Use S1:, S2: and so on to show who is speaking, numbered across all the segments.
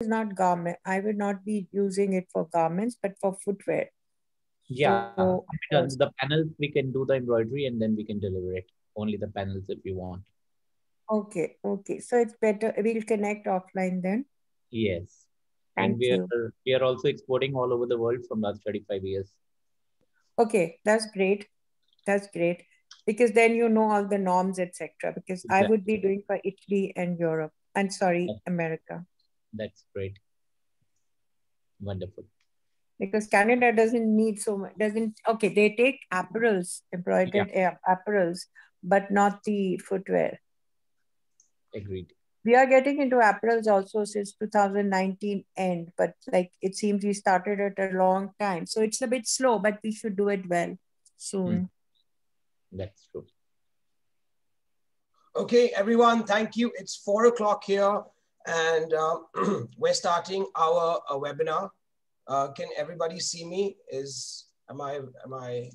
S1: is not garment. I would not be using it for garments, but for footwear.
S2: Yeah, so, the panels we can do the embroidery and then we can deliver it. Only the panels if you want.
S1: Okay, okay. So it's better. We'll connect offline then.
S2: Yes. Thank and we you. are we are also exporting all over the world from last 35 years.
S1: Okay, that's great. That's great. Because then you know all the norms, etc. Because exactly. I would be doing for Italy and Europe. And sorry, America.
S2: That's great. Wonderful.
S1: Because Canada doesn't need so much, doesn't, okay, they take apparels, embroidered yeah. apparels, but not the footwear.
S2: Agreed.
S1: We are getting into apparels also since 2019 end, but like it seems we started it a long time. So it's a bit slow, but we should do it well soon. Mm.
S2: That's true.
S3: Okay, everyone, thank you. It's four o'clock here and uh, we're starting our uh, webinar. Uh, can everybody see me? Is, am I, am I?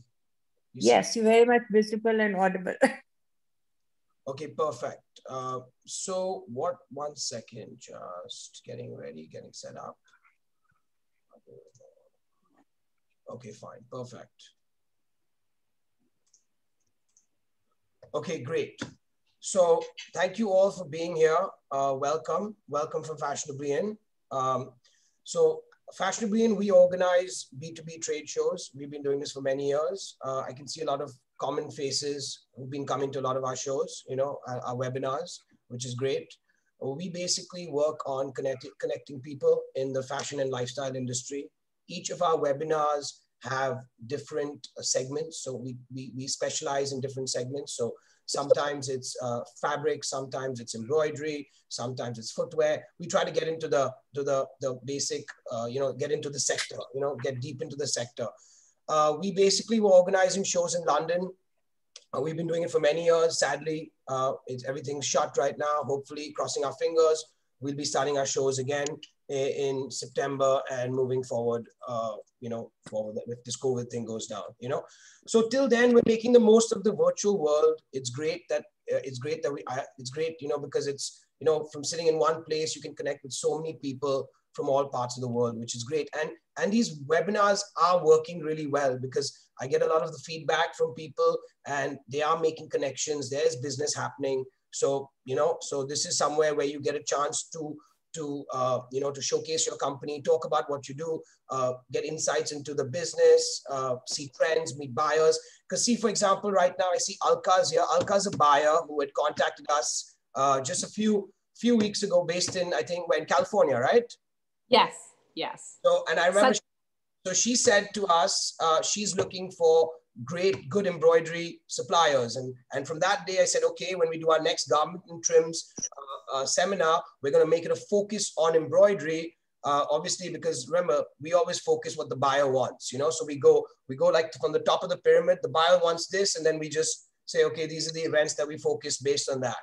S1: You yes, you're very much visible and audible.
S3: okay, perfect. Uh, so what, one second, just getting ready, getting set up. Okay, fine, perfect. Okay, great. So thank you all for being here. Uh, welcome, welcome from Fashionably In. Um, so Fashionably In, we organize B2B trade shows. We've been doing this for many years. Uh, I can see a lot of common faces who've been coming to a lot of our shows, you know, our, our webinars, which is great. We basically work on connecting, connecting people in the fashion and lifestyle industry. Each of our webinars have different segments. So we, we, we specialize in different segments. So Sometimes it's uh, fabric, sometimes it's embroidery, sometimes it's footwear. We try to get into the to the the basic, uh, you know, get into the sector, you know, get deep into the sector. Uh, we basically were organizing shows in London. Uh, we've been doing it for many years. Sadly, uh, it's everything's shut right now. Hopefully, crossing our fingers, we'll be starting our shows again in September and moving forward, uh, you know, forward if this COVID thing goes down, you know. So till then, we're making the most of the virtual world. It's great that uh, it's great that we. It's great, you know, because it's you know from sitting in one place, you can connect with so many people from all parts of the world, which is great. And and these webinars are working really well because I get a lot of the feedback from people, and they are making connections. There's business happening. So you know, so this is somewhere where you get a chance to to uh, you know to showcase your company, talk about what you do, uh, get insights into the business, uh, see trends, meet buyers. Because see, for example, right now I see Alka's here. Alka's a buyer who had contacted us uh, just a few few weeks ago, based in I think in California, right?
S4: Yes. Yes.
S3: So and I remember. Such so she said to us, uh, she's looking for great, good embroidery suppliers. And, and from that day, I said, okay, when we do our next garment and trims uh, seminar, we're going to make it a focus on embroidery. Uh, obviously, because remember, we always focus what the buyer wants, you know, so we go, we go like from the top of the pyramid, the buyer wants this, and then we just say, okay, these are the events that we focus based on that.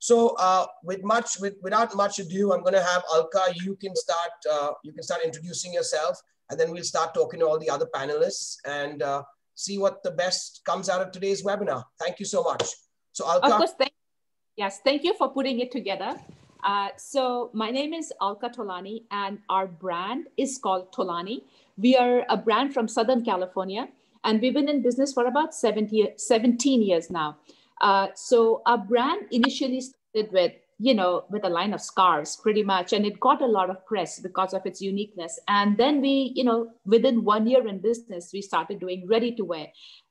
S3: So uh, with much, with, without much ado, I'm going to have Alka. You can start. Uh, you can start introducing yourself, and then we'll start talking to all the other panelists. And uh, see what the best comes out of today's webinar. Thank you so much. So Alka.
S4: Of course, thank, yes, thank you for putting it together. Uh, so my name is Alka Tolani and our brand is called Tolani. We are a brand from Southern California and we've been in business for about 70, 17 years now. Uh, so our brand initially started with you know, with a line of scarves pretty much. And it got a lot of press because of its uniqueness. And then we, you know, within one year in business, we started doing ready to wear.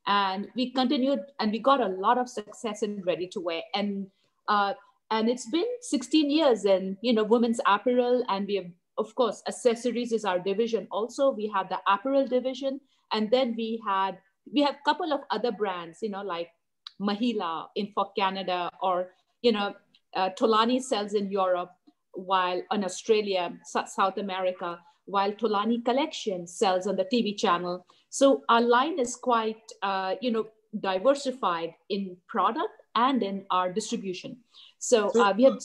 S4: And we continued and we got a lot of success in ready to wear. And uh, and it's been 16 years in, you know, women's apparel. And we have, of course, accessories is our division. Also, we have the apparel division. And then we had, we have a couple of other brands, you know, like Mahila in for Canada or, you know, uh, Tolani sells in Europe, while in Australia, South America, while Tolani Collection sells on the TV channel. So our line is quite, uh, you know, diversified in product and in our distribution. So, so uh, we have.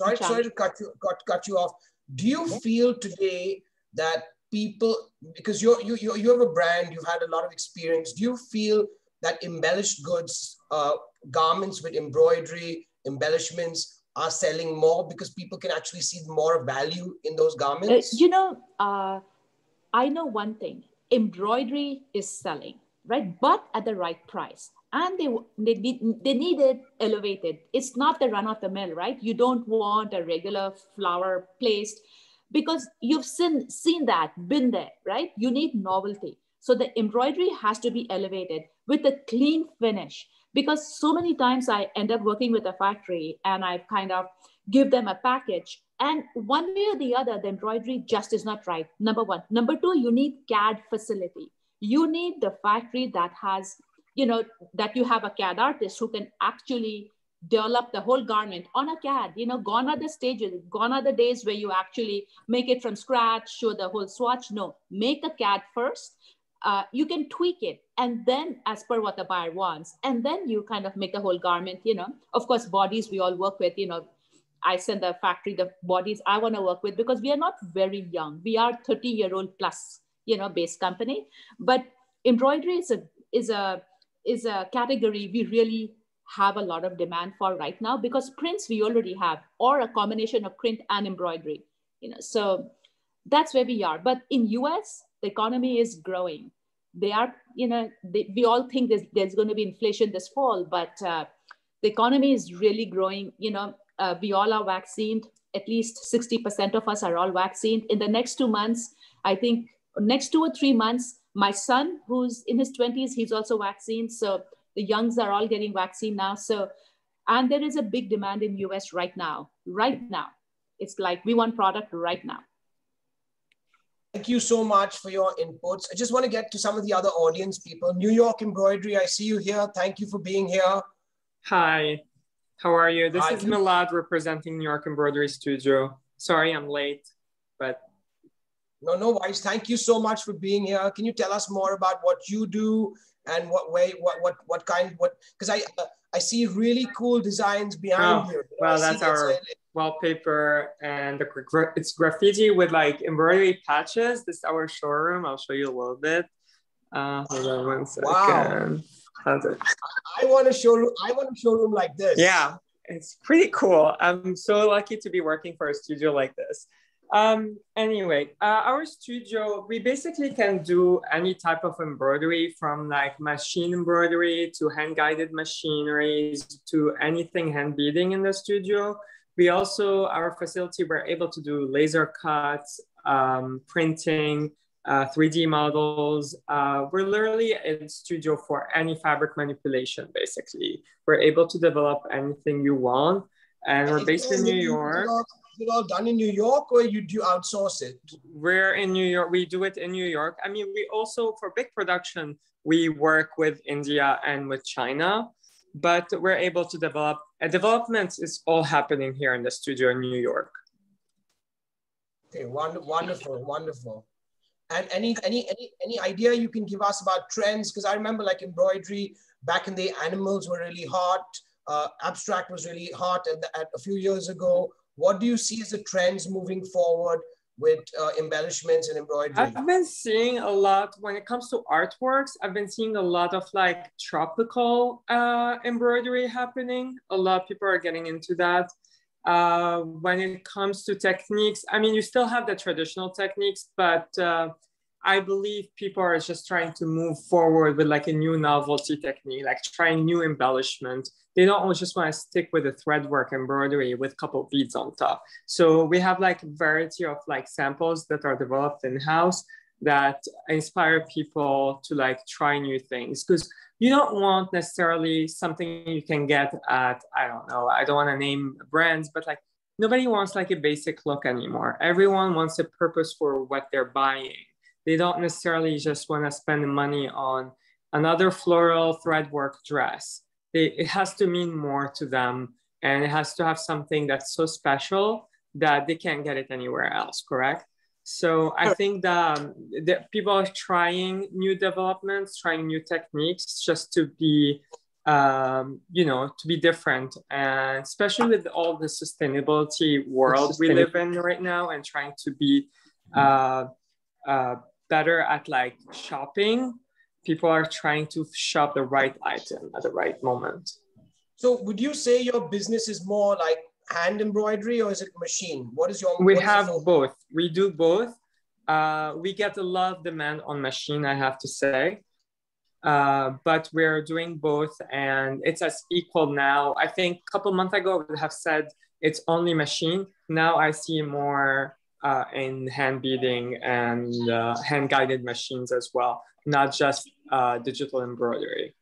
S3: Sorry, sorry to cut you, cut, cut you off. Do you feel today that people, because you're, you, you, you have a brand, you've had a lot of experience, do you feel that embellished goods, uh, garments with embroidery, embellishments are selling more because people can actually see more value in those garments?
S4: Uh, you know, uh, I know one thing embroidery is selling, right? But at the right price. And they, they, need, they it elevated. It's not the run of the mill, right? You don't want a regular flower placed because you've seen, seen that, been there, right? You need novelty. So the embroidery has to be elevated with a clean finish because so many times I end up working with a factory and I kind of give them a package and one way or the other, the embroidery just is not right. Number one. Number two, you need CAD facility. You need the factory that has, you know, that you have a CAD artist who can actually develop the whole garment on a CAD. You know, gone are the stages, gone are the days where you actually make it from scratch, show the whole swatch. No, make a CAD first. Uh, you can tweak it and then as per what the buyer wants and then you kind of make the whole garment you know of course bodies we all work with you know I send the factory the bodies I want to work with because we are not very young. We are 30 year old plus, you know, base company. But embroidery is a is a is a category we really have a lot of demand for right now because prints we already have, or a combination of print and embroidery. You know, so that's where we are. But in US, the economy is growing. They are, you know, they, we all think there's, there's going to be inflation this fall, but uh, the economy is really growing. You know, uh, we all are vaccinated. At least 60% of us are all vaccinated. In the next two months, I think next two or three months, my son, who's in his 20s, he's also vaccinated. So the youngs are all getting vaccine now. So, and there is a big demand in US right now, right now. It's like we want product right now.
S3: Thank you so much for your inputs. I just want to get to some of the other audience people. New York Embroidery, I see you here. Thank you for being here.
S5: Hi. How are you? This Hi. is Milad representing New York Embroidery Studio. Sorry I'm late, but.
S3: No, no worries. Thank you so much for being here. Can you tell us more about what you do and what way, what, what, what kind, what, because I, uh, I see really cool designs behind oh, you.
S5: Well, that's our wallpaper and the, it's graffiti with like embroidery patches. This is our showroom. I'll show you a little bit. Uh, hold on one second. Wow.
S3: I want a showroom. I want a showroom like this.
S5: Yeah, it's pretty cool. I'm so lucky to be working for a studio like this. Um, anyway, uh, our studio, we basically can do any type of embroidery from like machine embroidery to hand guided machineries to anything hand beading in the studio. We also, our facility, we're able to do laser cuts, um, printing, uh, 3D models. Uh, we're literally a studio for any fabric manipulation, basically. We're able to develop anything you want. And we're based in New York.
S3: Is it all done in New York or you do outsource it?
S5: We're in New York. We do it in New York. I mean, we also, for big production, we work with India and with China, but we're able to develop, A development is all happening here in the studio in New York.
S3: Okay, wonderful, wonderful. And any any any any idea you can give us about trends? Because I remember like embroidery back in the animals were really hot. Uh, abstract was really hot at a few years ago. What do you see as the trends moving forward with uh, embellishments and embroidery?
S5: I've been seeing a lot when it comes to artworks. I've been seeing a lot of like tropical uh, embroidery happening. A lot of people are getting into that. Uh, when it comes to techniques, I mean, you still have the traditional techniques, but uh, I believe people are just trying to move forward with like a new novelty technique, like trying new embellishment. They don't always just want to stick with the thread work embroidery with a couple beads on top. So we have like a variety of like samples that are developed in-house that inspire people to like try new things. Because you don't want necessarily something you can get at, I don't know, I don't want to name brands, but like nobody wants like a basic look anymore. Everyone wants a purpose for what they're buying. They don't necessarily just want to spend money on another floral thread work dress. They, it has to mean more to them and it has to have something that's so special that they can't get it anywhere else, correct? So I think that, um, that people are trying new developments, trying new techniques just to be, um, you know, to be different. And especially with all the sustainability world we live in right now and trying to be uh, uh, better at like shopping, people are trying to shop the right item at the right moment.
S3: So would you say your business is more like hand embroidery or is it machine? What is your?
S5: We have both. We do both. Uh, we get a lot of demand on machine, I have to say. Uh, but we're doing both and it's as equal now. I think a couple months ago, I would have said it's only machine. Now I see more uh, in hand beading and uh, hand guided machines as well, not just uh, digital embroidery.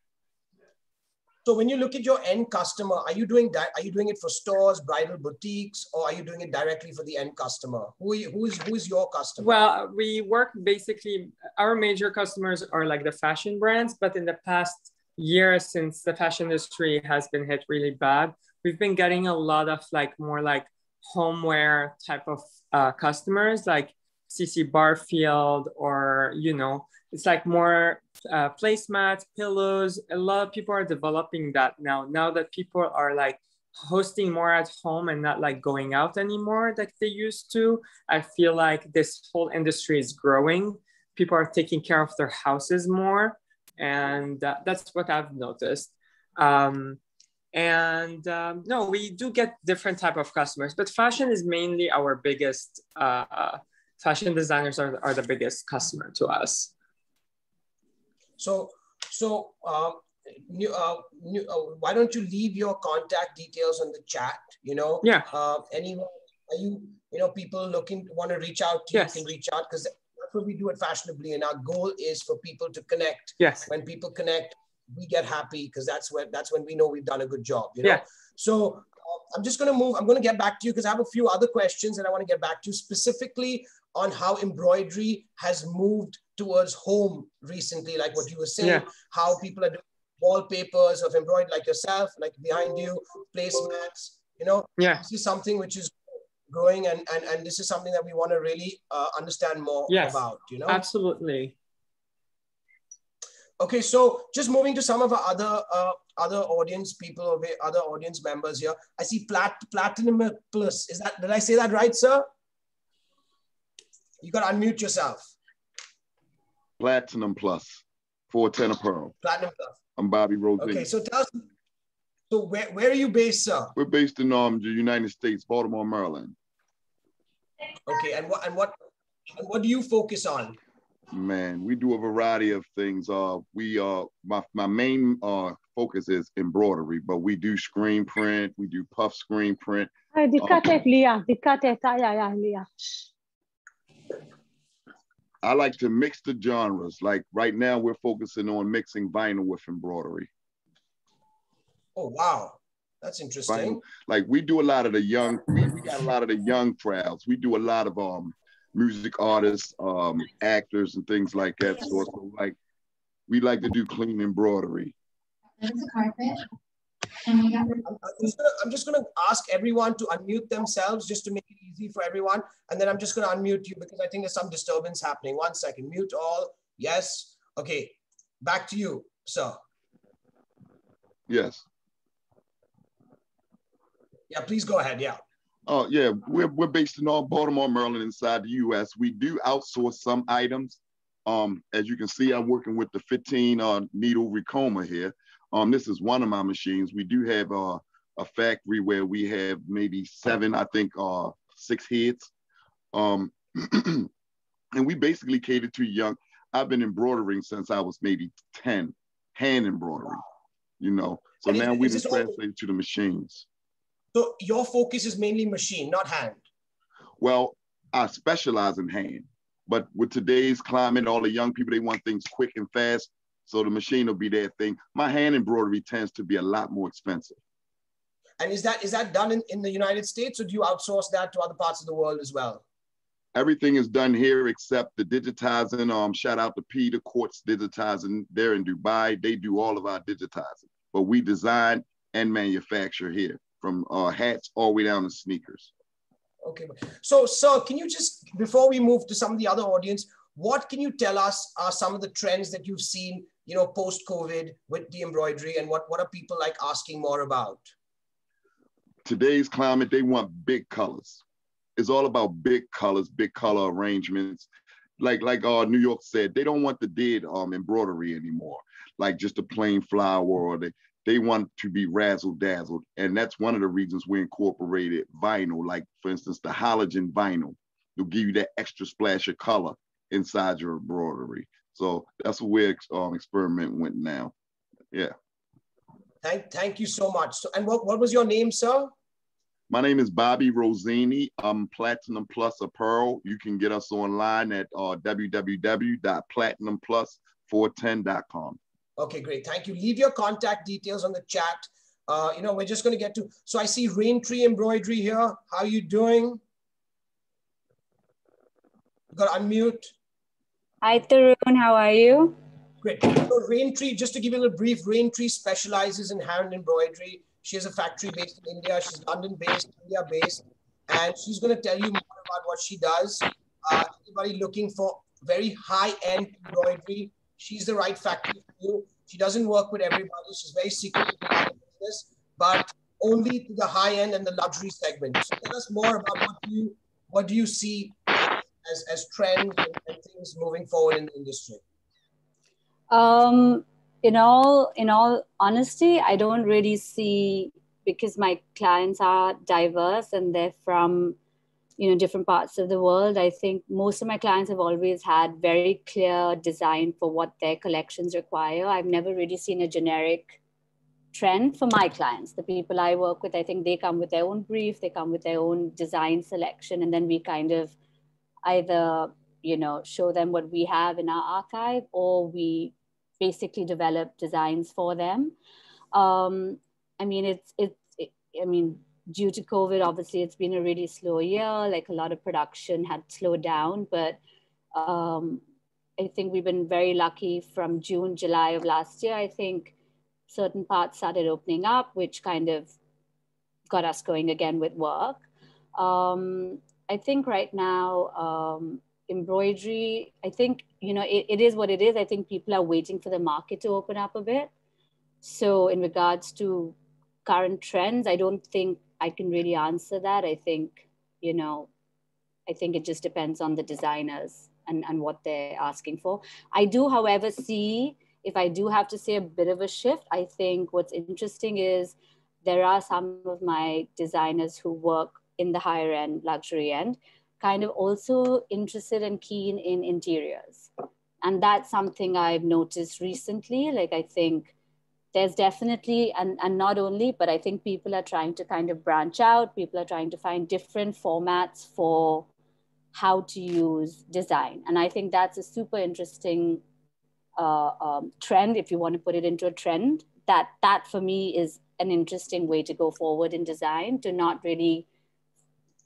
S3: So when you look at your end customer, are you doing that? Are you doing it for stores, bridal boutiques, or are you doing it directly for the end customer? Who, you, who is who is your customer?
S5: Well, we work basically. Our major customers are like the fashion brands, but in the past year, since the fashion industry has been hit really bad, we've been getting a lot of like more like homeware type of uh, customers, like CC Barfield, or you know, it's like more uh, placemats, pillows. A lot of people are developing that now. Now that people are like hosting more at home and not like going out anymore like they used to, I feel like this whole industry is growing. People are taking care of their houses more, and uh, that's what I've noticed. Um, and um, no, we do get different type of customers, but fashion is mainly our biggest. Uh, fashion designers are, are the biggest customer to us.
S3: So, so uh, new, uh, new, uh, why don't you leave your contact details on the chat? You know,
S5: yeah.
S3: Uh, anyone, are you, you know, people looking want to reach out to yes. you can reach out because that's what we do at Fashionably, and our goal is for people to connect.
S5: Yes.
S3: When people connect, we get happy because that's when that's when we know we've done a good job. You know. Yeah. So uh, I'm just going to move. I'm going to get back to you because I have a few other questions that I want to get back to specifically on how embroidery has moved towards home recently, like what you were saying, yeah. how people are doing wallpapers of embroidery like yourself, like behind you, placemats, you know,
S5: yeah.
S3: this is something which is growing and, and, and this is something that we want to really uh, understand more
S5: yes,
S3: about, you know?
S5: Absolutely.
S3: Okay, so just moving to some of our other uh, other audience people, or other audience members here. I see plat platinum plus. Is that did I say that right, sir? You got to unmute yourself.
S6: Platinum Plus, 410 Apparel.
S3: Platinum Plus.
S6: I'm Bobby Rose.
S3: Okay, so tell us, so where, where are you based, sir?
S6: We're based in um, the United States, Baltimore, Maryland.
S3: Okay, and what and what and what do you focus on?
S6: Man, we do a variety of things. Uh, we uh, my my main uh focus is embroidery, but we do screen print, we do puff screen print.
S7: Hey, uh, Leah, Leah.
S6: I like to mix the genres. Like right now, we're focusing on mixing vinyl with embroidery.
S3: Oh wow, that's interesting. Vinyl.
S6: Like we do a lot of the young. We, we got a lot of the young crowds. We do a lot of um music artists, um actors, and things like that. So, so like we like to do clean embroidery.
S3: There's a carpet. I'm just, gonna, I'm just gonna ask everyone to unmute themselves just to make it easy for everyone. And then I'm just gonna unmute you because I think there's some disturbance happening. One second, mute all. Yes. Okay, back to you, sir.
S6: Yes.
S3: Yeah, please go ahead, yeah.
S6: Oh, yeah, we're, we're based in all Baltimore, Maryland, inside the US. We do outsource some items. Um, as you can see, I'm working with the 15 uh, needle Ricoma here. Um, this is one of my machines. We do have uh, a factory where we have maybe seven, I think, uh, six heads. Um, and we basically cater to young. I've been embroidering since I was maybe 10, hand embroidery, you know. So and now we just translate to the machines.
S3: So your focus is mainly machine, not hand.
S6: Well, I specialize in hand, but with today's climate, all the young people, they want things quick and fast. So the machine will be their thing. My hand embroidery tends to be a lot more expensive.
S3: And is that is that done in, in the United States or do you outsource that to other parts of the world as well?
S6: Everything is done here except the digitizing. Um, shout out to Peter Quartz Digitizing. They're in Dubai. They do all of our digitizing. But we design and manufacture here from uh, hats all the way down to sneakers.
S3: Okay. So, sir, can you just, before we move to some of the other audience, what can you tell us are some of the trends that you've seen you know, post COVID with the embroidery and what, what are people like asking more about?
S6: Today's climate, they want big colors. It's all about big colors, big color arrangements. Like like uh, New York said, they don't want the dead um, embroidery anymore, like just a plain flower or the, they want to be razzle dazzled. And that's one of the reasons we incorporated vinyl, like for instance, the halogen vinyl will give you that extra splash of color inside your embroidery. So that's what we're um, experimenting with now. Yeah.
S3: Thank, thank you so much. So, and what, what was your name, sir?
S6: My name is Bobby Rosini. I'm Platinum Plus Apparel. You can get us online at uh, www.platinumplus410.com.
S3: Okay, great. Thank you. Leave your contact details on the chat. Uh, you know, we're just going to get to, so I see Rain Tree Embroidery here. How are you doing? You got to unmute.
S8: Hi, Tarun. How are you?
S3: Great. So Rain Tree, just to give you a little brief, Rain Tree specializes in hand embroidery. She has a factory based in India. She's London based, India based. And she's going to tell you more about what she does. Uh, anybody looking for very high end embroidery, she's the right factory for you. She doesn't work with everybody. She's very secretive about the business, but only to the high end and the luxury segment. So tell us more about what you what do you see as, as trends and, and things moving forward in the industry?
S8: Um, in all in all honesty, I don't really see because my clients are diverse and they're from you know different parts of the world. I think most of my clients have always had very clear design for what their collections require. I've never really seen a generic trend for my clients. The people i work with i think they come with their own brief they come with their own design selection and then we kind of either you know show them what we have in our archive or we basically develop designs for them. Um, i mean it's it's it, i mean due to COVID, obviously it's been a really slow year. Like a lot of production had slowed down, but um, I think we've been very lucky from June, July of last year. I think certain parts started opening up, which kind of got us going again with work. Um, I think right now, um, embroidery, I think, you know, it, it is what it is. I think people are waiting for the market to open up a bit. So in regards to current trends, I don't think I can really answer that. I think, you know, I think it just depends on the designers and, and what they're asking for. I do, however, see if I do have to say a bit of a shift, I think what's interesting is there are some of my designers who work in the higher end, luxury end, kind of also interested and keen in interiors. And that's something I've noticed recently. Like, I think there's definitely and, and not only but i think people are trying to kind of branch out. People are trying to find different formats for how to use design. And i think that's a super interesting uh, um, trend if you want to put it into a trend. That that for me is an interesting way to go forward in design to not really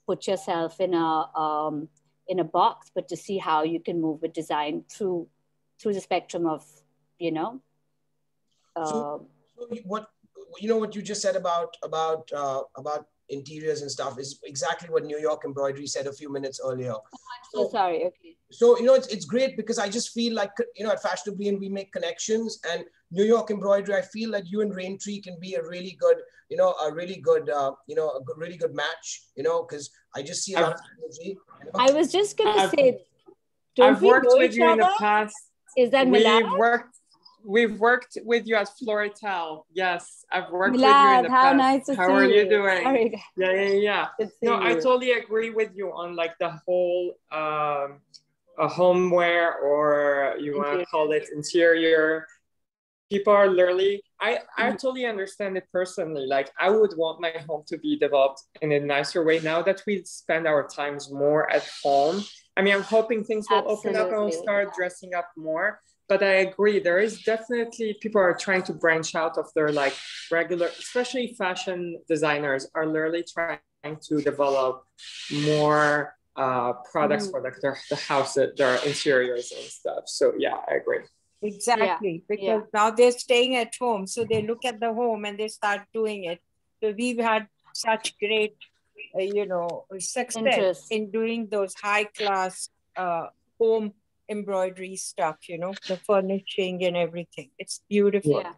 S8: put yourself in a um, in a box but to see how you can move with design through through the spectrum of you know
S3: so, um, so what you know what you just said about about uh, about interiors and stuff is exactly what New York embroidery said a few minutes earlier.
S8: Oh, I'm so, so sorry. Okay.
S3: So you know it's, it's great because I just feel like you know at Fashionably and we make connections and New York embroidery. I feel that you and Rain Tree can be a really good you know a really good uh, you know a good, really good match. You know because I just see a lot of energy.
S8: You know? I was just gonna
S5: I've,
S8: say.
S5: I've worked with you other? in the past.
S8: Is that
S5: We've
S8: Milad?
S5: worked we've worked with you at Floratel. Yes, I've worked
S8: Milad,
S5: with you in the
S8: how
S5: past.
S8: nice to
S5: how are you,
S8: you.
S5: doing?
S8: Sorry.
S5: Yeah, yeah, yeah. No, I
S8: you.
S5: totally agree with you on like the whole um, a homeware or you want to call it interior. People are literally. I I
S8: Mm-hmm.
S5: totally understand it personally. Like I would want my home to be developed in a nicer way. Now that we spend our times more at home, I mean, I'm hoping things will open up and we'll
S8: Absolutely.
S5: start dressing up more but I agree. There is definitely people are trying to branch out of their like regular, especially fashion designers are literally trying to develop more uh, products
S8: Mhm.
S5: for like their the house, their interiors and stuff. So yeah, I agree.
S1: Exactly, because
S8: yeah.
S1: now they're staying at home, so they look at the home and they start doing it. So we've had such great, uh, you know, success
S8: Interest.
S1: in doing those high class uh, home embroidery stuff. You know, the furnishing and everything. It's beautiful.
S8: Yeah.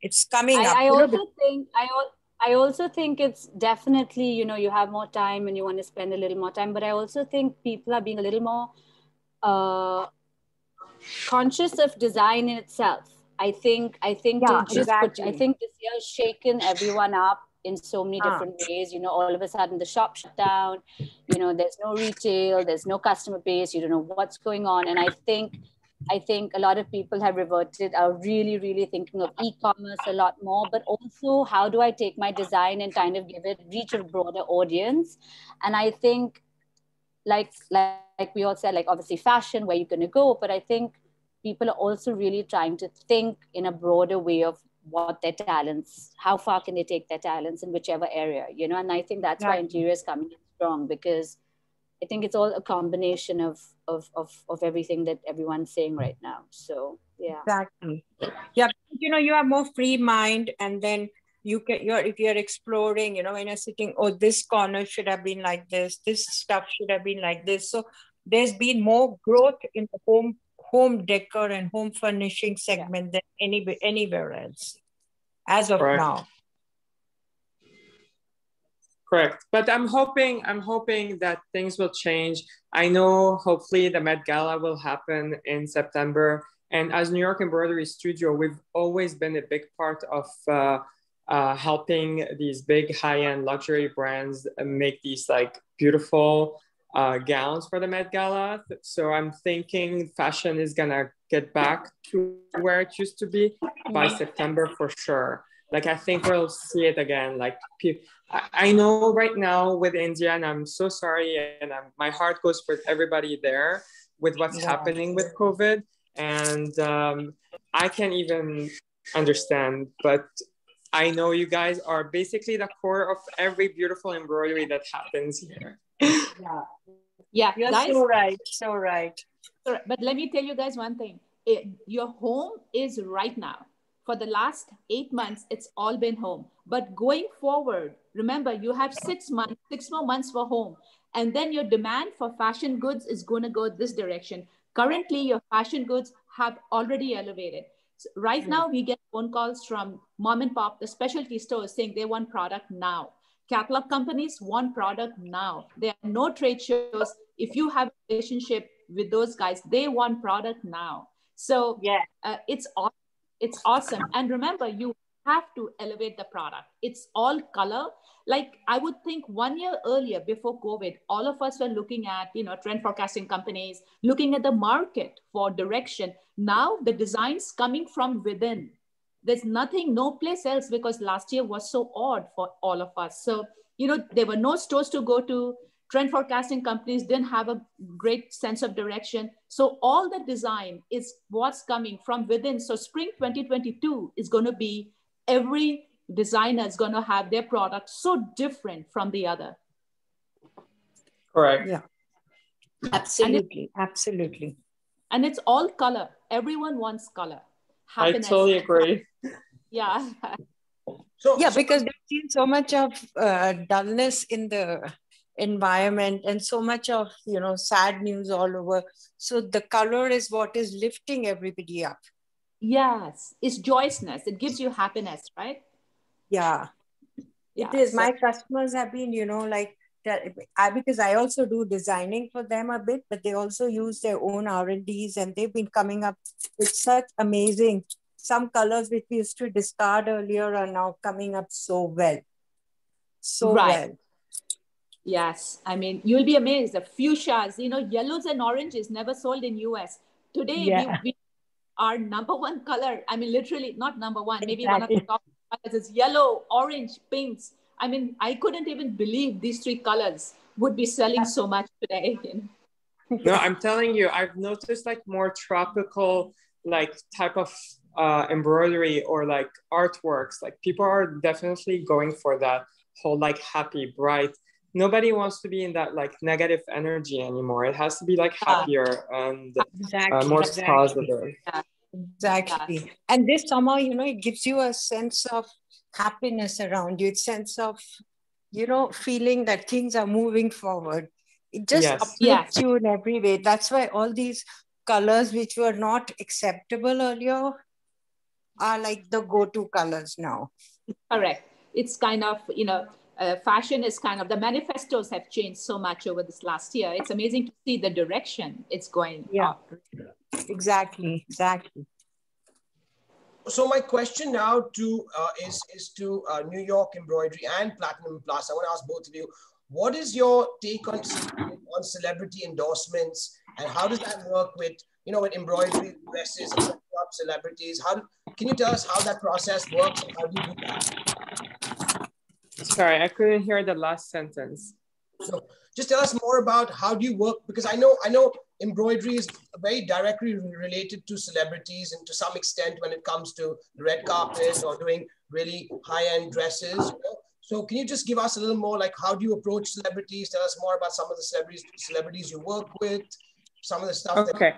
S1: It's coming up.
S8: I, I
S1: you know,
S8: also think I al- I also think it's definitely you know you have more time and you want to spend a little more time, but I also think people are being a little more uh, conscious of design in itself. I think I think
S1: Yeah,
S8: just
S1: exactly.
S8: put, I think this year has shaken everyone up in so many
S1: Ah.
S8: different ways. You know, all of a sudden the shop shut down. You know, there's no retail, there's no customer base. You don't know what's going on, and I think I think a lot of people have reverted, are really, really thinking of e-commerce a lot more, but also how do I take my design and kind of give it reach a broader audience? And I think like like, like we all said, like obviously fashion, where you're gonna go, but I think people are also really trying to think in a broader way of what their talents, how far can they take their talents in whichever area, you know? And I think that's why interior is coming in strong because I think it's all a combination of of of of everything that everyone's saying right now. So yeah.
S1: Exactly. Yeah, you know, you have more free mind, and then you can. You're if you're exploring, you know, when you're sitting, oh, this corner should have been like this. This stuff should have been like this. So there's been more growth in the home home decor and home furnishing segment than any anywhere else, as of
S5: Right.
S1: now.
S5: Correct. But I'm hoping I'm hoping that things will change. I know hopefully the Met Gala will happen in September. And as New York Embroidery Studio, we've always been a big part of uh, uh, helping these big high-end luxury brands make these like beautiful uh, gowns for the Met Gala. So I'm thinking fashion is gonna get back to where it used to be by September for sure. Like I think we'll see it again. Like I, know right now with India, and I'm so sorry, and I'm, my heart goes for everybody there with what's
S1: Yeah.
S5: happening with COVID, and um, I can't even understand. But I know you guys are basically the core of every beautiful embroidery that happens here.
S1: Yeah,
S4: Yeah,
S1: you're
S4: guys.
S1: so right. So right.
S4: But let me tell you guys one thing. It, your home is right now. For the last eight months, it's all been home. But going forward, remember, you have six months, six more months for home. And then your demand for fashion goods is going to go this direction. Currently, your fashion goods have already elevated. Right now, we get phone calls from mom and pop, the specialty stores saying they want product now. Catalog companies want product now. There are no trade shows. If you have a relationship with those guys, they want product now. So
S1: Yeah.
S4: uh, it's aw- it's awesome. And remember, you have to elevate the product. It's all color. Like I would think one year earlier, before COVID, all of us were looking at you know trend forecasting companies, looking at the market for direction. Now the designs coming from within. There's nothing, no place else because last year was so odd for all of us. So you know there were no stores to go to. Trend forecasting companies didn't have a great sense of direction. So all the design is what's coming from within. So spring 2022 is going to be every designer is going to have their product so different from the other.
S5: Correct.
S1: Yeah. Absolutely. Absolutely.
S4: And it's all color. Everyone wants color.
S5: I totally agree.
S4: Yeah.
S3: So
S1: yeah
S3: so-
S1: because there's been so much of uh, dullness in the environment and so much of you know sad news all over so the color is what is lifting everybody up
S4: yes. It's joyousness. It gives you happiness, right?
S1: yeah
S4: Yeah,
S1: it is
S4: so-
S1: my customers have been you know like I, because i also do designing for them a bit but they also use their own r&ds and they've been coming up with such amazing some colors which we used to discard earlier are now coming up so well so
S4: Right.
S1: well
S4: Yes, I mean you'll be amazed. The fuchsias, you know, yellows and oranges never sold in US. Today
S1: Yeah.
S4: we, we are number one color. I mean, literally not number one. Maybe one of the top colors is yellow, orange, pinks. I mean, I couldn't even believe these three colors would be selling so much today.
S5: No, I'm telling you, I've noticed like more tropical like type of uh, embroidery or like artworks. Like people are definitely going for that whole like happy, bright. Nobody wants to be in that like negative energy anymore. It has to be like happier and
S1: exactly
S5: uh, more
S1: exactly.
S5: positive.
S1: Exactly. And this somehow, you know, it gives you a sense of happiness around you, a sense of, you know, feeling that things are moving forward. It just
S5: Yes.
S1: uplifts
S4: Yes.
S1: you in every way. That's why all these colors which were not acceptable earlier are like the go-to colors now.
S4: Correct. It's kind of, you know, uh, fashion is kind of the manifestos have changed so much over this last year. It's amazing to see the direction it's going.
S1: Yeah.
S4: up.
S1: Exactly. Exactly.
S3: so my question now to uh, is is to uh, New York Embroidery and Platinum Plus. I want to ask both of you, what is your take on on celebrity endorsements, and how does that work with you know with embroidery dresses and celebrities? How can you tell us how that process works and how do you do that?
S5: Sorry, I couldn't hear the last sentence.
S3: So just tell us more about how do you work because I know I know embroidery is very directly related to celebrities and to some extent when it comes to the red carpet or doing really high-end dresses. You know? So can you just give us a little more like how do you approach celebrities? Tell us more about some of the celebrities celebrities you work with, some of the stuff.
S5: Okay.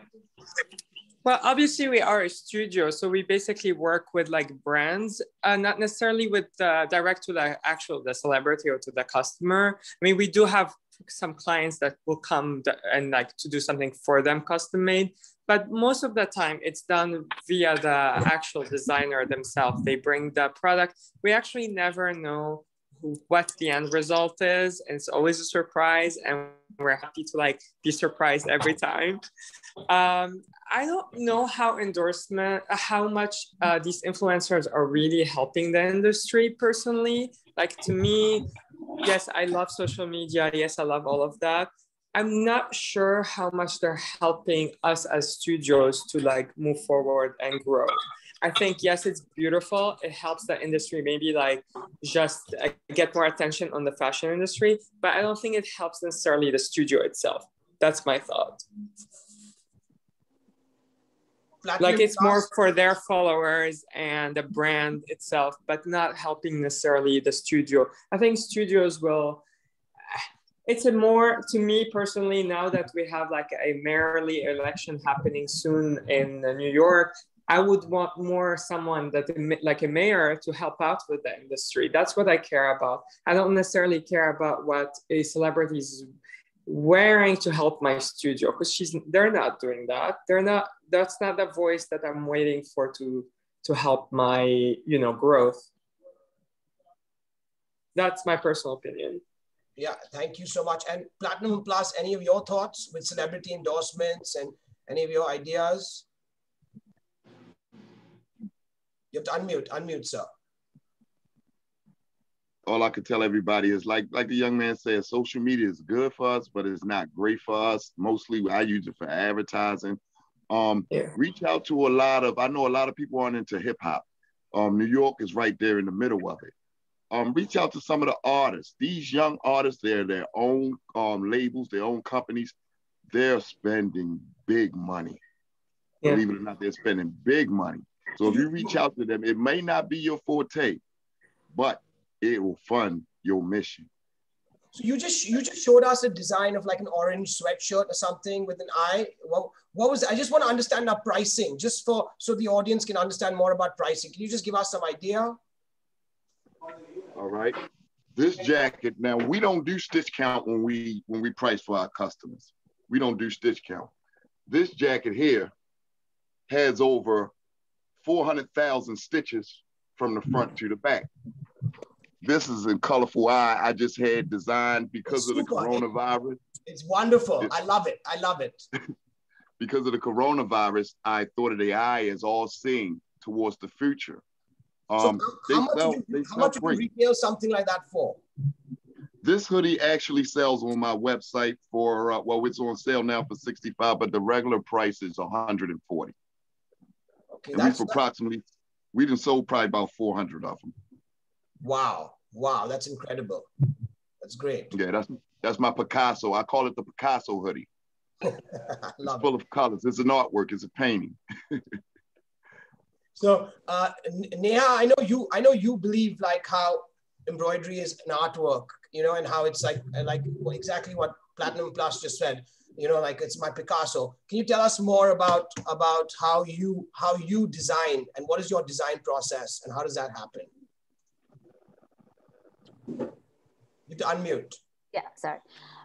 S5: Well, obviously we are a studio, so we basically work with like brands, uh, not necessarily with uh, direct to the actual the celebrity or to the customer. I mean, we do have some clients that will come and like to do something for them custom made but most of the time it's done via the actual designer themselves. They bring the product. We actually never know what the end result is. It's always a surprise and we're happy to like be surprised every time um, i don't know how endorsement how much uh, these influencers are really helping the industry personally like to me yes, I love social media. Yes, I love all of that. I'm not sure how much they're helping us as studios to like move forward and grow. I think yes, it's beautiful. It helps the industry maybe like just uh, get more attention on the fashion industry, but I don't think it helps necessarily the studio itself. That's my thought. Platinum like it's more for their followers and the brand itself, but not helping necessarily the studio. I think studios will. It's a more to me personally now that we have like a mayorally election happening soon in uh, New York. I would want more someone that like a mayor to help out with the industry. That's what I care about. I don't necessarily care about what a celebrity is wearing to help my studio because she's they're not doing that they're not that's not the voice that i'm waiting for to to help my you know growth. That's my personal opinion.
S3: Yeah thank you so much. And platinum plus any of your thoughts with celebrity endorsements and any of your ideas? You have to unmute unmute sir.
S6: All I could tell everybody is like like the young man said, social media is good for us, but it's not great for us. Mostly I use it for advertising. Um, yeah. reach out to a lot of I know a lot of people aren't into hip hop. Um, New York is right there in the middle of it. Um, reach out to some of the artists. These young artists, they're their own um, labels, their own companies. They're spending big money. Yeah. Believe it or not, they're spending big money. So if you reach out to them, it may not be your forte, but it will fund your mission.
S3: So you just you just showed us a design of like an orange sweatshirt or something with an eye. What, what was I just want to understand our pricing just for so the audience can understand more about pricing. Can you just give us some idea?
S6: All right. This jacket now we don't do stitch count when we when we price for our customers. We don't do stitch count. This jacket here has over 400,000 stitches from the front to the back. This is a colorful eye I just had designed because of the coronavirus.
S3: It's wonderful. It's, I love it. I love it.
S6: because of the coronavirus, I thought of the eye as all seeing towards the future.
S3: Um, so how, much, sell, you, how much do you retail something like that for?
S6: This hoodie actually sells on my website for uh, well, it's on sale now for 65, but the regular price is 140. Okay, and that's, we've approximately we done sold probably about 400 of them.
S3: Wow. Wow. That's incredible. That's great.
S6: Yeah, that's that's my Picasso. I call it the Picasso hoodie. it's full it. of colors. It's an artwork. It's a painting.
S3: so, uh, Neha, I know you. I know you believe like how embroidery is an artwork, you know, and how it's like like exactly what Platinum Plus just said. You know, like it's my Picasso. Can you tell us more about about how you how you design and what is your design process and how does that happen? To unmute.
S8: Yeah, sorry.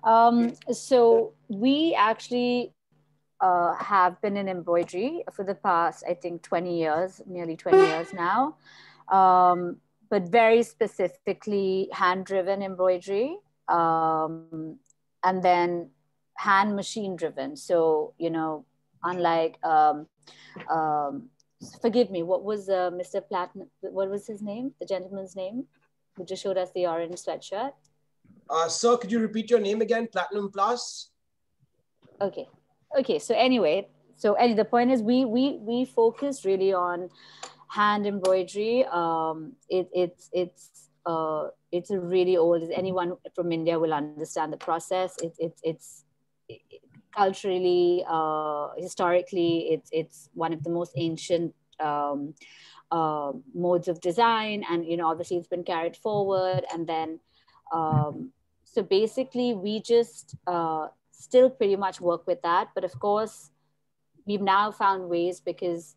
S8: Um, so we actually uh, have been in embroidery for the past, I think, 20 years, nearly 20 years now. Um, but very specifically hand-driven embroidery, um, and then hand machine driven. So, you know, unlike um, um, forgive me, what was uh, Mr. Platinum, what was his name, the gentleman's name who just showed us the orange sweatshirt?
S3: Uh, sir, could you repeat your name again? Platinum Plus?
S8: Okay. Okay. So anyway, so any the point is we we we focus really on hand embroidery. Um, it, it's it's uh, it's a really old. Anyone from India will understand the process. It, it it's it, culturally, uh, historically, it's it's one of the most ancient um, uh, modes of design, and you know, obviously, it's been carried forward. And then, um, so basically, we just uh, still pretty much work with that. But of course, we've now found ways because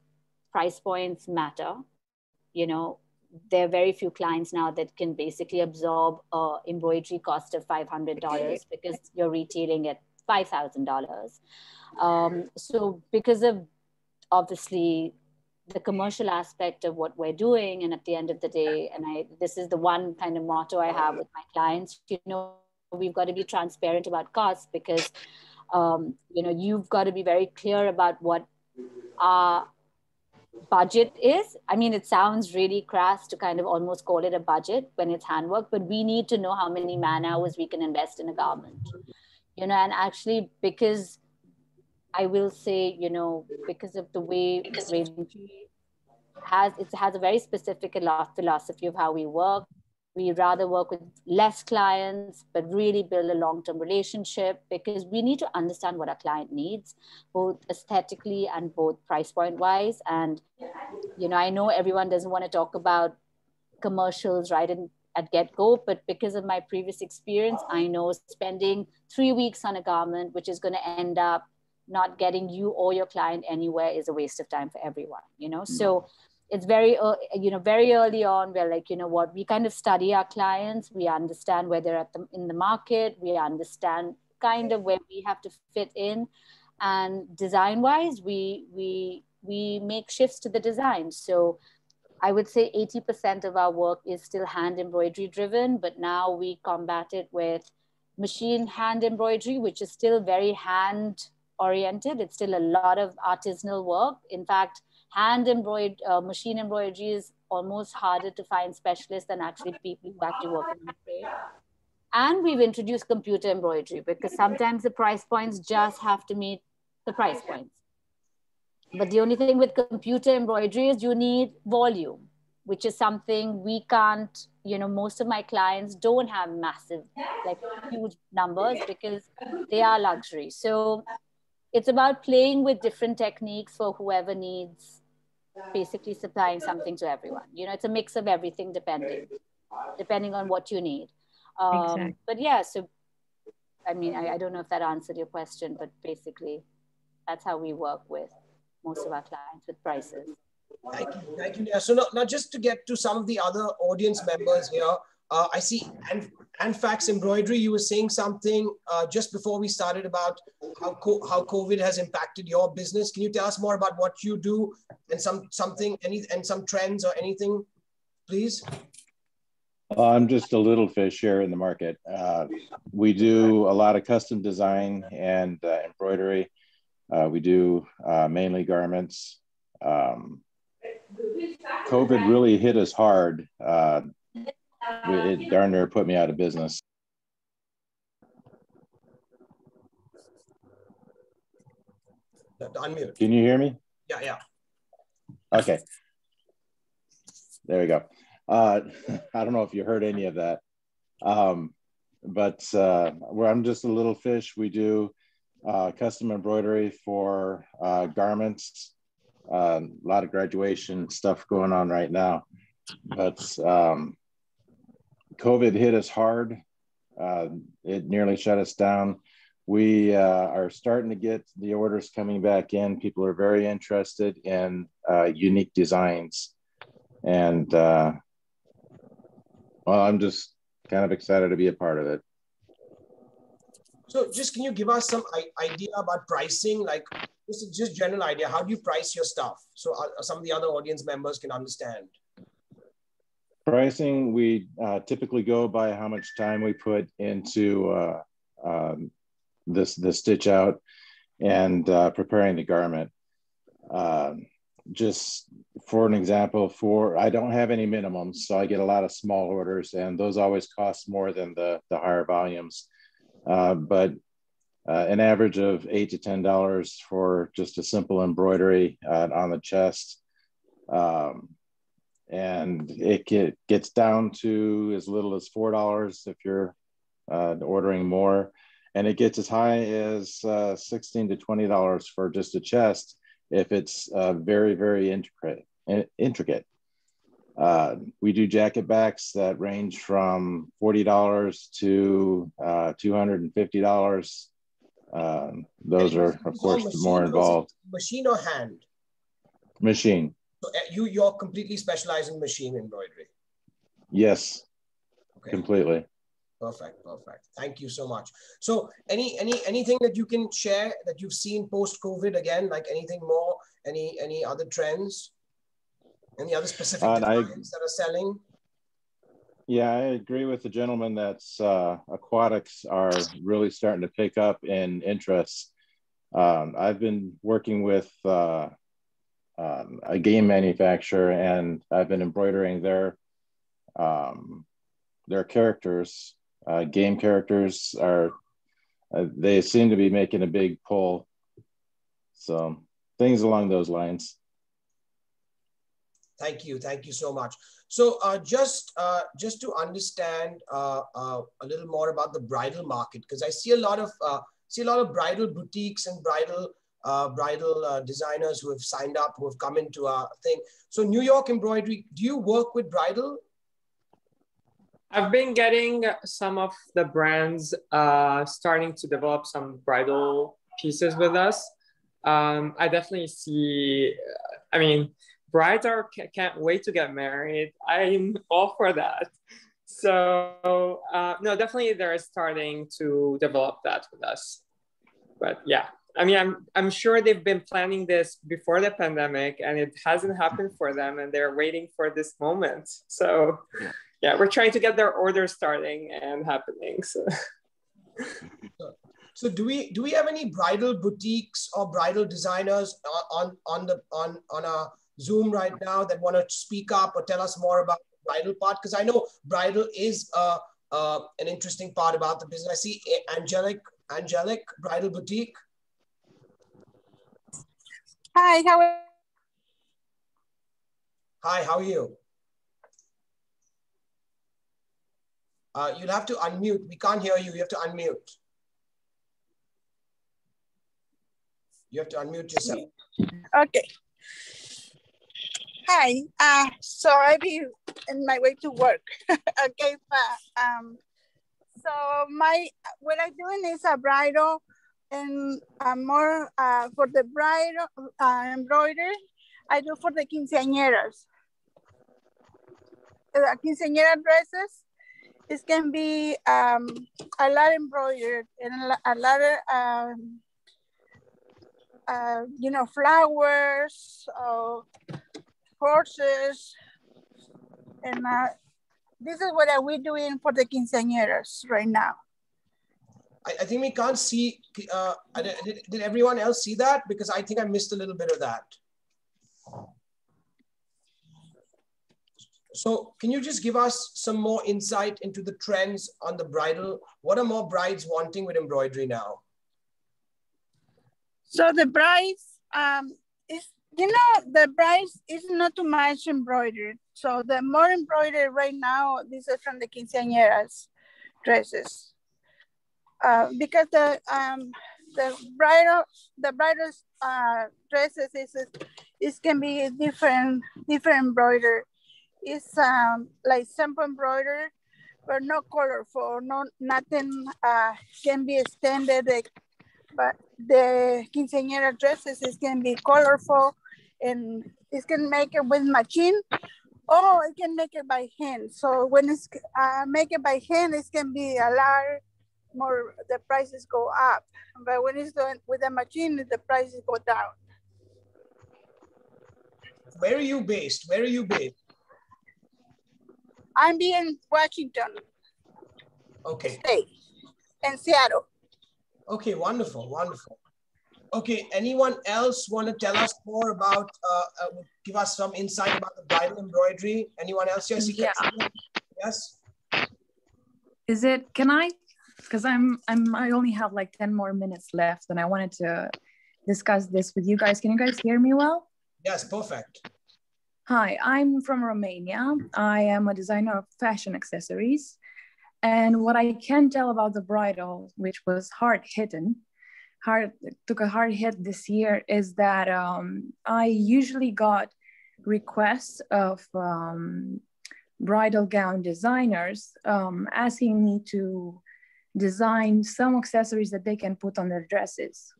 S8: price points matter. You know, there are very few clients now that can basically absorb a embroidery cost of $500 because you're retailing at $5,000. Um, so because of obviously the commercial aspect of what we're doing, and at the end of the day, and I this is the one kind of motto I have with my clients, you know, we've got to be transparent about costs because um, you know you've got to be very clear about what our budget is. I mean, it sounds really crass to kind of almost call it a budget when it's handwork, but we need to know how many man hours we can invest in a garment you know and actually because i will say you know because of the way has it has a very specific philosophy of how we work we rather work with less clients but really build a long-term relationship because we need to understand what our client needs both aesthetically and both price point wise and you know i know everyone doesn't want to talk about commercials right and at get go, but because of my previous experience, I know spending three weeks on a garment, which is going to end up not getting you or your client anywhere, is a waste of time for everyone. You know, so mm. It's very you know very early on we're like you know what we kind of study our clients we understand where they're at the, in the market we understand kind of where we have to fit in and design wise we we we make shifts to the design so I would say 80% of our work is still hand embroidery driven, but now we combat it with machine hand embroidery, which is still very hand oriented. It's still a lot of artisanal work. In fact, hand embroidered, uh, machine embroidery is almost harder to find specialists than actually people who actually work in the trade. And we've introduced computer embroidery because sometimes the price points just have to meet the price points. But the only thing with computer embroidery is you need volume, which is something we can't, you know, most of my clients don't have massive, like huge numbers because they are luxury. So it's about playing with different techniques for whoever needs basically supplying something to everyone. You know, it's a mix of everything depending, depending on what you need. Um, exactly. But yeah, so I mean, I, I don't know if that answered your question, but basically that's how we work with most of our clients with prices.
S3: Thank you. Thank you. So now, now just to get to some of the other audience members here, uh, I see and and fax embroidery. You were saying something uh, just before we started about how co how COVID has impacted your business. Can you tell us more about what you do and some something any and some trends or anything, please?
S9: Uh, I'm just a little fish here in the market. Uh, we do a lot of custom design and uh, embroidery. Uh, we do uh, mainly garments. Um, COVID really hit us hard. It darn near put me out of business. Can you hear me?
S3: Yeah, yeah.
S9: Okay. There we go. Uh, I don't know if you heard any of that. Um, but uh, where I'm just a little fish, we do uh, custom embroidery for uh, garments. Uh, a lot of graduation stuff going on right now, but um, COVID hit us hard. Uh, it nearly shut us down. We uh, are starting to get the orders coming back in. People are very interested in uh, unique designs, and well, I'm just kind of excited to be a part of it.
S3: So just can you give us some idea about pricing? Like just just general idea. How do you price your stuff? So uh, some of the other audience members can understand.
S9: Pricing, we uh, typically go by how much time we put into uh, um, this the stitch out and uh, preparing the garment. Um, just for an example, for I don't have any minimums, so I get a lot of small orders, and those always cost more than the the higher volumes. Uh, but uh, an average of eight to ten dollars for just a simple embroidery uh, on the chest, um, and it get, gets down to as little as four dollars if you're uh, ordering more, and it gets as high as uh, sixteen to twenty dollars for just a chest if it's uh, very very intricate. Intricate. Uh, we do jacket backs that range from forty dollars to uh, two hundred and fifty dollars. Um, those are, of course, more involved.
S3: Machine or hand?
S9: Machine.
S3: So uh, you you're completely specialized in machine embroidery.
S9: Yes, okay. completely.
S3: Perfect, perfect. Thank you so much. So, any any anything that you can share that you've seen post COVID again, like anything more, any any other trends, any other specific uh, I, that are selling?
S9: Yeah, I agree with the gentleman that's uh, aquatics are really starting to pick up in interest. Um, I've been working with uh, um, a game manufacturer, and I've been embroidering their um, their characters. Uh, game characters are uh, they seem to be making a big pull. So things along those lines.
S3: Thank you. Thank you so much. So uh, just uh, just to understand uh, uh, a little more about the bridal market because i see a lot of see a lot of bridal boutiques and bridal bridal designers who have signed up who have come into our thing so new york embroidery do you work with bridal
S5: I've been getting some of the brands uh, starting to develop some bridal pieces with us. Um, I definitely see, I mean, brides are can't wait to get married. I'm all for that. So uh, no, definitely they're starting to develop that with us. But yeah, I mean, I'm I'm sure they've been planning this before the pandemic, and it hasn't happened for them, and they're waiting for this moment. So. Yeah yeah, we're trying to get their orders starting and happening. So.
S3: so do we do we have any bridal boutiques or bridal designers on on the on on a Zoom right now that want to speak up or tell us more about the bridal part? Because I know bridal is uh, uh, an interesting part about the business. I see Angelic Angelic Bridal Boutique.
S10: Hi, how are
S3: Hi, how are you? Uh, you'll have to unmute. We can't hear you. You have to unmute. You have to unmute yourself.
S10: Okay. Hi. Uh, so I'll be in my way to work. okay. But, um, so my what I'm doing is a bridal and uh, more uh, for the bridal uh, embroidery. I do for the quinceañeras. The quinceañera dresses it can be um, a lot embroidered and a lot of, um, uh, you know, flowers, or horses. And uh, this is what are we're doing for the quinceañeras right now.
S3: I, I think we can't see, uh, did, did everyone else see that? Because I think I missed a little bit of that. So can you just give us some more insight into the trends on the bridal? What are more brides wanting with embroidery now?
S10: So the brides, um, is you know, the brides is not too much embroidered. So the more embroidered right now, this is from the quinceañeras dresses. Uh, because the um, the bridal the bridal uh, dresses is, is can be different different embroidered is um, like simple embroidery, but no colorful, no nothing uh, can be extended. But the quinceañera dresses is can be colorful, and it can make it with machine, or it can make it by hand. So when it's uh, make it by hand, it can be a lot more. The prices go up, but when it's done with a machine, the prices go down.
S3: Where are you based? Where are you based?
S10: I'm in Washington.
S3: Okay.
S10: State in Seattle.
S3: Okay, wonderful, wonderful. Okay, anyone else want to tell us more about, uh, uh, give us some insight about the bridal embroidery? Anyone else? Yes,
S11: yeah.
S3: Yes.
S11: Is it, can I, because I'm, I'm, I only have like 10 more minutes left and I wanted to discuss this with you guys. Can you guys hear me well?
S3: Yes, perfect.
S11: Hi, I'm from Romania. I am a designer of fashion accessories. And what I can tell about the bridal, which was hard hidden, hard took a hard hit this year is that um, I usually got requests of um, bridal gown designers um, asking me to design some accessories that they can put on their dresses.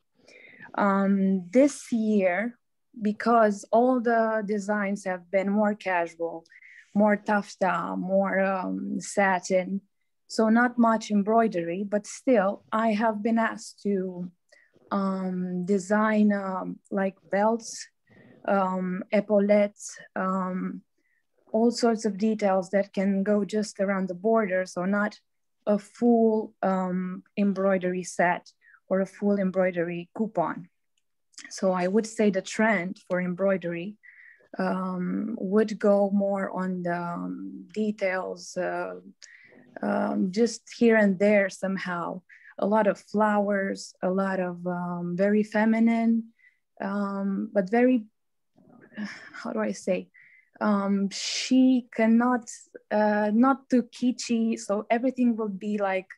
S11: Um, this year, because all the designs have been more casual, more taffeta, more um, satin, so not much embroidery, but still I have been asked to um, design um, like belts, um, epaulettes, um, all sorts of details that can go just around the border. So not a full um, embroidery set or a full embroidery coupon. So I would say the trend for embroidery um, would go more on the um, details, uh, um, just here and there somehow a lot of flowers, a lot of um, very feminine, um, but very, how do I say? Um, she cannot, uh, not too kitschy. So everything will be like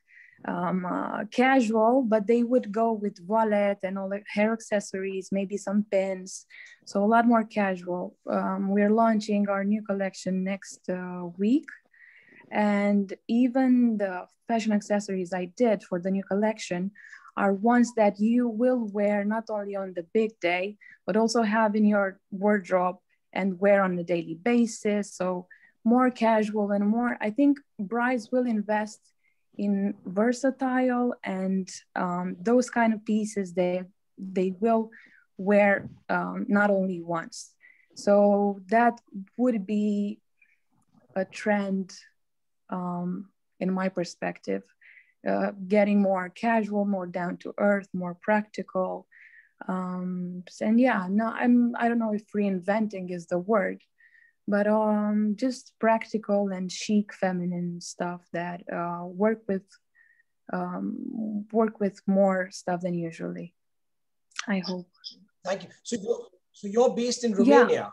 S11: um, uh, casual, but they would go with wallet and all the hair accessories, maybe some pins. So a lot more casual. Um, we're launching our new collection next uh, week. And even the fashion accessories I did for the new collection are ones that you will wear not only on the big day, but also have in your wardrobe and wear on a daily basis. So more casual and more, I think brides will invest in versatile and um, those kind of pieces they, they will wear um, not only once. So that would be a trend um, in my perspective, uh, getting more casual, more down to earth, more practical. Um, and yeah, no, I'm, I don't know if reinventing is the word, but um, just practical and chic feminine stuff that uh, work with um, work with more stuff than usually. I hope.
S3: Thank you. So you're, so you're based in Romania. Yeah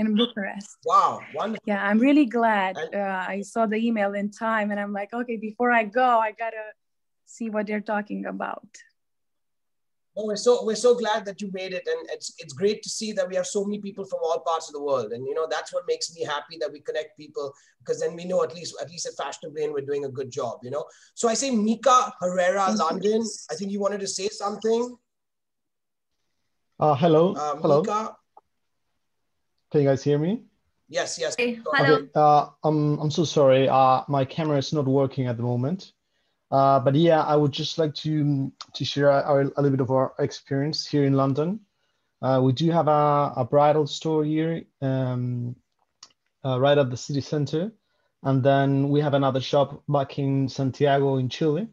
S11: in Bucharest.
S3: Wow, wonderful.
S11: Yeah, I'm really glad uh, I saw the email in time and I'm like, okay, before I go, I gotta see what they're talking about.
S3: Well, we're so we're so glad that you made it, and it's it's great to see that we have so many people from all parts of the world, and you know that's what makes me happy that we connect people because then we know at least at least at Fashionably In we're doing a good job, you know. So I say Mika Herrera, London. I think you wanted to say something.
S12: Uh, hello.
S3: Uh,
S12: hello.
S3: Mika,
S12: can you guys hear me?
S3: Yes, yes.
S13: Hey, hello.
S12: Okay, uh, I'm, I'm so sorry. Uh, my camera is not working at the moment. Uh, but yeah, I would just like to, to share our, a little bit of our experience here in London. Uh, we do have a, a bridal store here um, uh, right at the city center. And then we have another shop back in Santiago in Chile.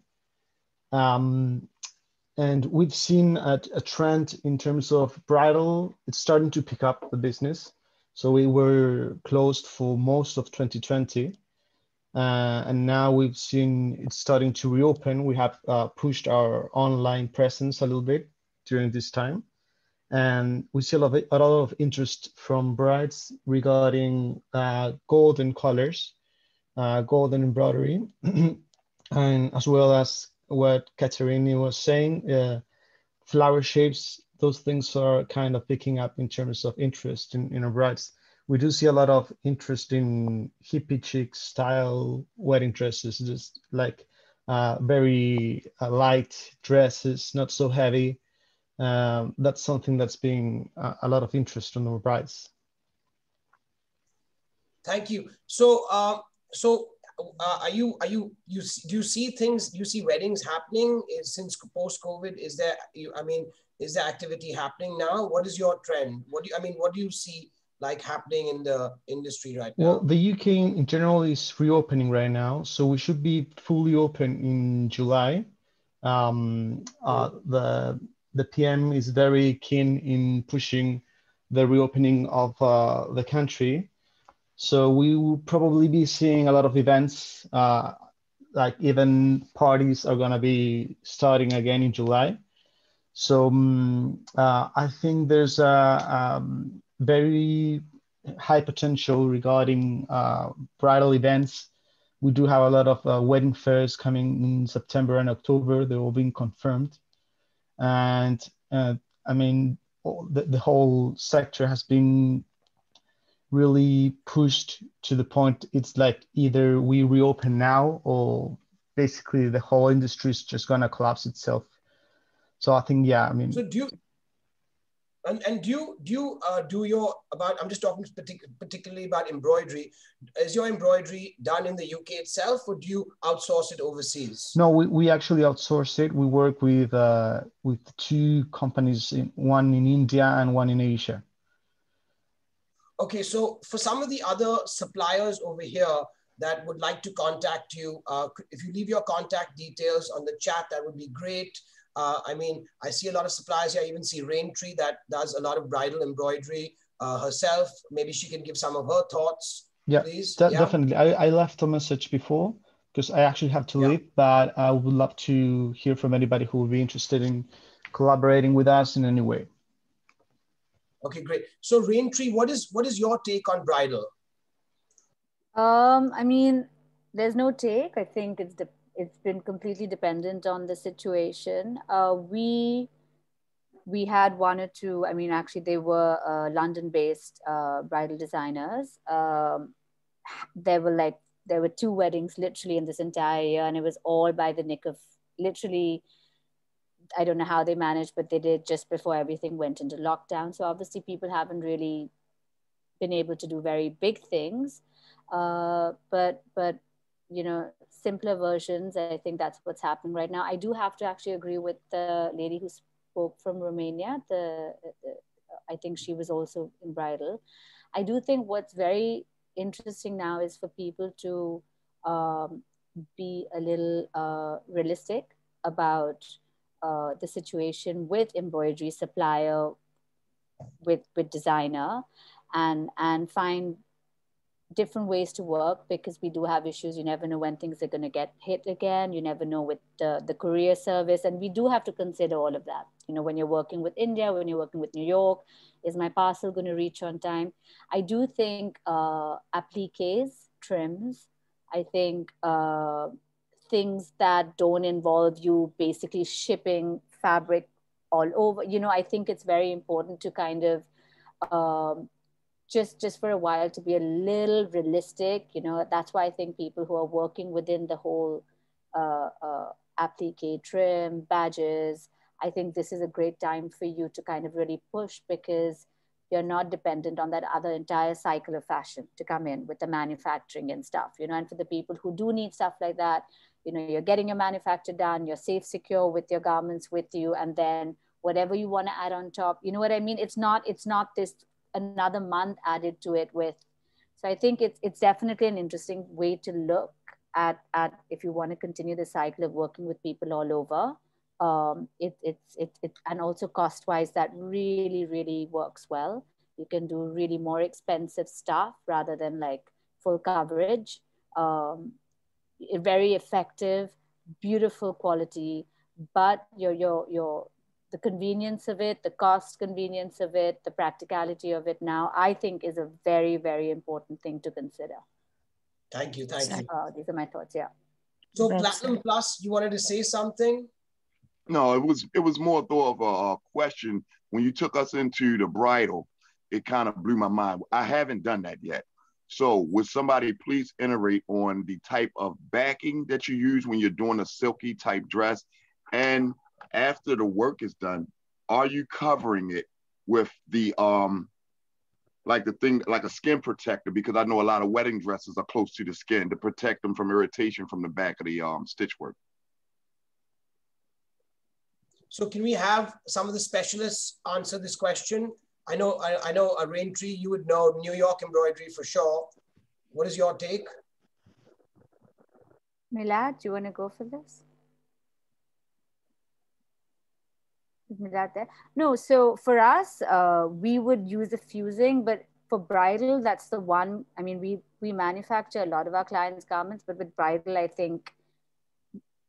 S12: Um, and we've seen a, a, trend in terms of bridal. It's starting to pick up the business. So we were closed for most of 2020. Uh, and now we've seen it's starting to reopen. We have uh, pushed our online presence a little bit during this time. And we lot of, a lot of interest from brides regarding uh, golden colors, uh, golden embroidery, and as well as what Katerini was saying, uh, flower shapes those things are kind of picking up in terms of interest in, in our brides. We do see a lot of interest in hippie chic style wedding dresses, just like uh, very uh, light dresses, not so heavy. Um, that's something that's being uh, a lot of interest on our brides.
S3: Thank you. So, uh, so are you are you you do you see things? Do you see weddings happening since post COVID? Is there? You, I mean, is the activity happening now? What is your trend? What do you, I mean, what do you see like happening in the industry right now?
S12: Well, the UK in general is reopening right now, so we should be fully open in July. Um, uh, the the PM is very keen in pushing the reopening of uh, the country. So we will probably be seeing a lot of events, uh, like even parties are gonna be starting again in July. So um, uh, I think there's a um, very high potential regarding uh, bridal events. We do have a lot of uh, wedding fairs coming in September and October. They're all being confirmed. And uh, I mean, the, the whole sector has been really pushed to the point it's like either we reopen now or basically the whole industry is just going to collapse itself so i think yeah i mean
S3: so do you and, and do you do you uh, do your about? I'm just talking partic particularly about embroidery. Is your embroidery done in the UK itself, or do you outsource it overseas?
S12: No, we, we actually outsource it. We work with uh, with two companies, in, one in India and one in Asia.
S3: Okay, so for some of the other suppliers over here that would like to contact you, uh, if you leave your contact details on the chat, that would be great. Uh, I mean, I see a lot of suppliers here. I even see Rain Tree that does a lot of bridal embroidery uh, herself. Maybe she can give some of her thoughts,
S12: yeah,
S3: please.
S12: De yeah, definitely. I, I left a message before because I actually have to yeah. leave, but I would love to hear from anybody who would be interested in collaborating with us in any way.
S3: Okay, great. So Rain Tree, what is what is your take on bridal?
S8: Um, I mean, there's no take. I think it's the it's been completely dependent on the situation. Uh, we we had one or two. I mean, actually, they were uh, London-based uh, bridal designers. Um, there were like there were two weddings literally in this entire year, and it was all by the nick of literally. I don't know how they managed, but they did just before everything went into lockdown. So obviously, people haven't really been able to do very big things. Uh, but but you know simpler versions. I think that's what's happening right now. I do have to actually agree with the lady who spoke from Romania. The, the I think she was also in bridal. I do think what's very interesting now is for people to um, be a little uh, realistic about uh, the situation with embroidery supplier, with with designer, and and find different ways to work because we do have issues. You never know when things are going to get hit again. You never know with the, the courier service. And we do have to consider all of that. You know, when you're working with India, when you're working with New York, is my parcel going to reach on time? I do think uh, appliques, trims, I think uh, things that don't involve you basically shipping fabric all over. You know, I think it's very important to kind of um, just just for a while to be a little realistic you know that's why i think people who are working within the whole uh, uh, applique trim badges i think this is a great time for you to kind of really push because you're not dependent on that other entire cycle of fashion to come in with the manufacturing and stuff you know and for the people who do need stuff like that you know you're getting your manufacture done you're safe secure with your garments with you and then whatever you want to add on top you know what i mean? It's not it's not this another month added to it with. So i think it's it's definitely an interesting way to look at at if you want to continue the cycle of working with people all over um, it, it's it, it and also cost wise that really really works well. You can do really more expensive stuff rather than like full coverage um, very effective beautiful quality but your your your the convenience of it, the cost convenience of it, the practicality of it now, I think is a very, very important thing to consider.
S3: Thank you. Thank you.
S8: Uh, these are my thoughts. Yeah.
S3: So Platinum Plus, you wanted to say something?
S6: No, it was it was more thought of a, a question. When you took us into the bridal, it kind of blew my mind. I haven't done that yet. So would somebody please iterate on the type of backing that you use when you're doing a silky type dress and after the work is done, are you covering it with the um like the thing like a skin protector because I know a lot of wedding dresses are close to the skin to protect them from irritation from the back of the um stitch work.
S3: So can we have some of the specialists answer this question? I know I, I know a rain tree, you would know New York embroidery for sure. What is your take?
S8: Milad, do you want to go for this? that there? No, so for us, uh, we would use the fusing, but for bridal, that's the one. I mean, we we manufacture a lot of our clients' garments, but with bridal, I think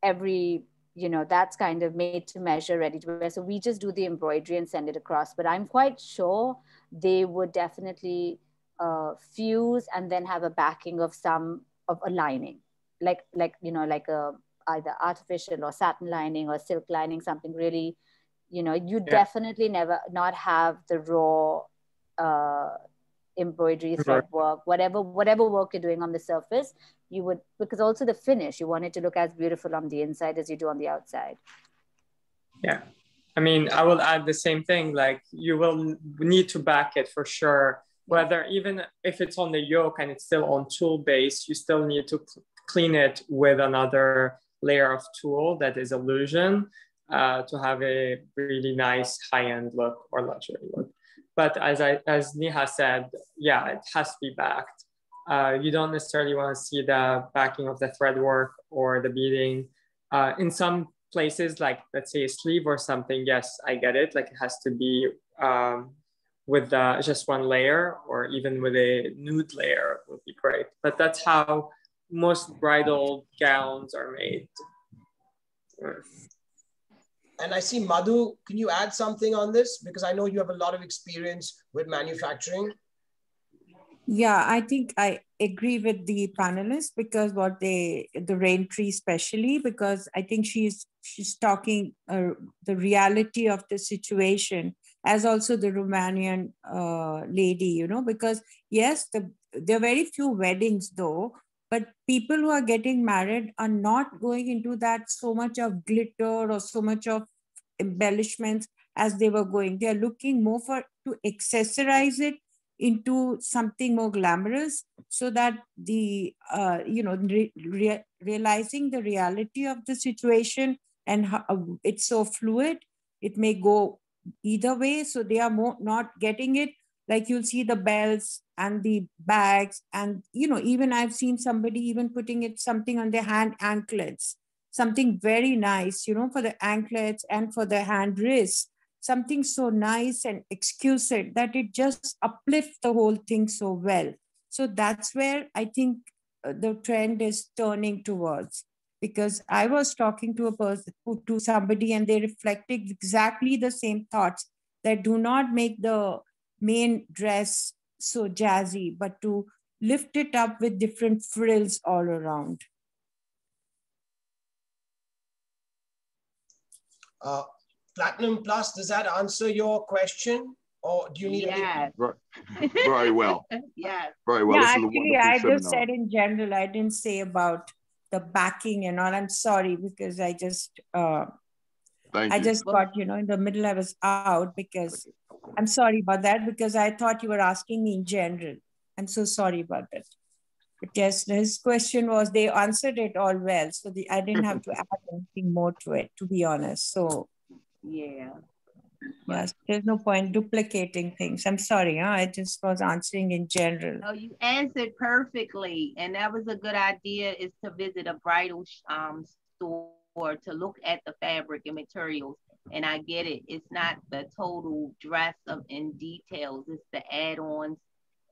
S8: every you know that's kind of made to measure, ready to wear. So we just do the embroidery and send it across. But I'm quite sure they would definitely uh, fuse and then have a backing of some of a lining, like like you know like a either artificial or satin lining or silk lining, something really you know you yeah. definitely never not have the raw uh, embroidery thread work. Whatever whatever work you're doing on the surface you would because also the finish you want it to look as beautiful on the inside as you do on the outside.
S5: Yeah. I mean i will add the same thing like you will need to back it for sure. Whether even if it's on the yoke and it's still on tulle base you still need to clean it with another layer of tulle that is illusion uh, to have a really nice high-end look or luxury look. But as I as Neha said, yeah, it has to be backed. Uh, you don't necessarily want to see the backing of the thread work or the beading. Uh, in some places, like let's say a sleeve or something, yes, I get it. Like it has to be um, with uh, just one layer or even with a nude layer would be great. But that's how most bridal gowns are made.
S3: And I see Madhu, can you add something on this? Because I know you have a lot of experience with manufacturing.
S1: Yeah, I think I agree with the panelists because what they, the rain tree especially, because I think she's she's talking uh, the reality of the situation as also the Romanian uh, lady, you know, because yes, the, there are very few weddings though, but people who are getting married are not going into that so much of glitter or so much of embellishments as they were going. They are looking more for to accessorize it into something more glamorous so that the uh, you know re- re- realizing the reality of the situation and how, uh, it's so fluid it may go either way. So they are more not getting it like you'll see the bells and the bags. And you know even i've seen somebody even putting it something on their hand anklets. Something very nice you know for the anklets and for the hand wrists. Something so nice and exquisite that it just uplifts the whole thing so well. So that's where i think uh, the trend is turning towards. Because i was talking to a person to somebody and they reflected exactly the same thoughts that do not make the main dress so jazzy, but to lift it up with different frills all around.
S3: Uh, Platinum Plus, does that answer your question? Or do you need
S13: yes.
S6: Right. Very well.
S13: yes.
S6: Very well.
S1: Yeah, actually, I seminar. just said in general, I didn't say about the backing and all. I'm sorry because I just uh,
S6: Thank
S1: I
S6: you.
S1: just got, you know, in the middle I was out because I'm sorry about that because I thought you were asking me in general. I'm so sorry about that. But yes, his question was they answered it all well. So the, I didn't have to add anything more to it, to be honest. So
S13: yeah.
S1: Yes, there's no point duplicating things. I'm sorry, huh? I just was answering in general.
S13: Oh, you answered perfectly. And that was a good idea is to visit a bridal um, store to look at the fabric and materials. And I get it. It's not the total dress of in details. It's the add-ons.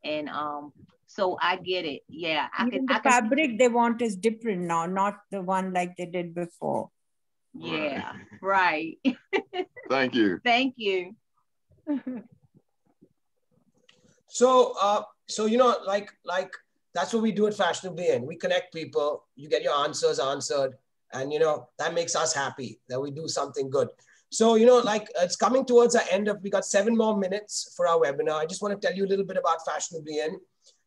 S13: And um, so I get it. Yeah. I
S1: Even
S13: can,
S1: the
S13: I can
S1: fabric they want is different now, not the one like they did before.
S13: Yeah, right.
S6: Thank you.
S13: Thank you.
S3: So, uh, so you know, like, like that's what we do at Fashionably In. We connect people. You get your answers answered, and you know that makes us happy that we do something good. So, you know, like it's coming towards the end of. We got seven more minutes for our webinar. I just want to tell you a little bit about Fashionably In.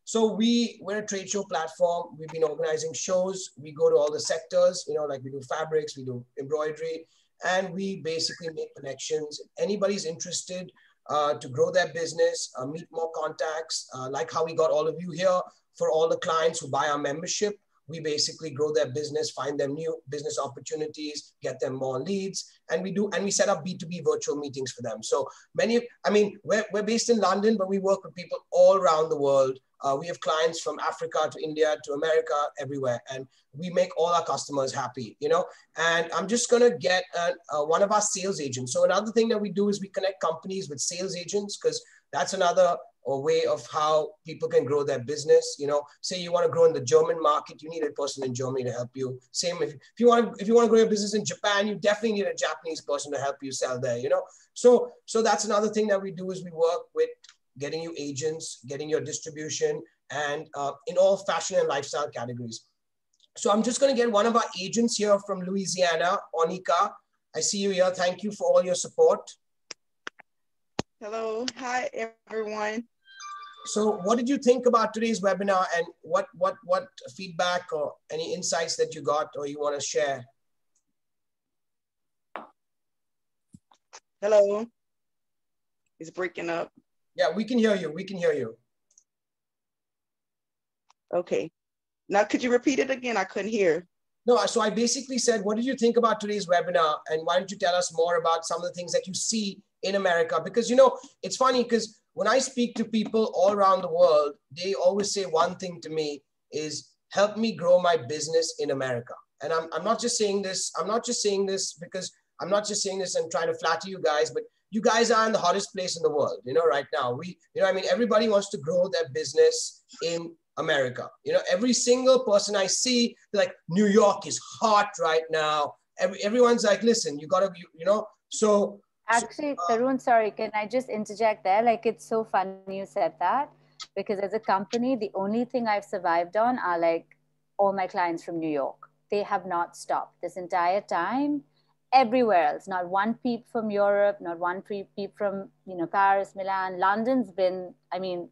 S3: So we we're a trade show platform. We've been organizing shows. We go to all the sectors. You know, like we do fabrics, we do embroidery, and we basically make connections. Anybody's interested uh, to grow their business, uh, meet more contacts, uh, like how we got all of you here for all the clients who buy our membership. We basically grow their business, find them new business opportunities, get them more leads, and we do and we set up B2B virtual meetings for them. So many, I mean, we're, we're based in London, but we work with people all around the world Uh, we have clients from Africa to India to America, everywhere, and we make all our customers happy, you know. And I'm just gonna get uh, uh, one of our sales agents. So another thing that we do is we connect companies with sales agents because that's another way of how people can grow their business. You know, say you want to grow in the German market, you need a person in Germany to help you. Same if, if you want to, if you want to grow your business in Japan, you definitely need a Japanese person to help you sell there. You know, so so that's another thing that we do is we work with getting you agents, getting your distribution, and uh, in all fashion and lifestyle categories. So I'm just going to get one of our agents here from Louisiana, Onika. I see you here. Thank you for all your support.
S14: Hello, hi everyone.
S3: So what did you think about today's webinar and what, what, what feedback or any insights that you got or you want to share?
S14: Hello, it's breaking up.
S3: Yeah, we can hear you. We can hear you.
S14: Okay. Now, could you repeat it again? I couldn't hear.
S3: No, so I basically said, what did you think about today's webinar? And why don't you tell us more about some of the things that you see in America? Because, you know, it's funny because when I speak to people all around the world, they always say one thing to me is help me grow my business in America. And I'm, I'm not just saying this, I'm not just saying this because I'm not just saying this and trying to flatter you guys, but you guys are in the hottest place in the world, you know, right now. We, you know, I mean, everybody wants to grow their business in America. You know, every single person I see, like, New York is hot right now. Every, everyone's like, listen, you gotta, you, you know, so
S8: Actually, so, uh, Tarun, sorry, can I just interject there? Like, it's so funny you said that because as a company, the only thing I've survived on are like all my clients from New York. They have not stopped this entire time. Everywhere else, not one peep from Europe, not one peep from you know Paris, Milan, London's been. I mean,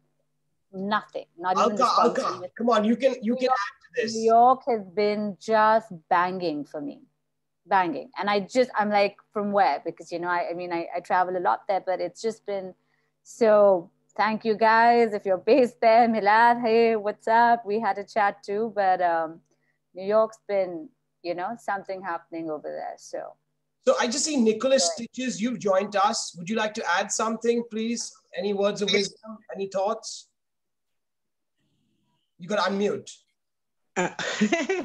S8: nothing. Not
S3: Alka, even. Alka, come on, you can you New can York, add to this.
S8: New York has been just banging for me banging. And I just, I'm like, from where? Because, you know, I, I mean, I, I travel a lot there, but it's just been so thank you guys. If you're based there, Milad, hey, what's up? We had a chat too, but um, New York's been, you know, something happening over there. So.
S3: So I just see Nicholas Stitches, you've joined us. Would you like to add something, please? Any words of wisdom? Any thoughts? You got to unmute. Uh,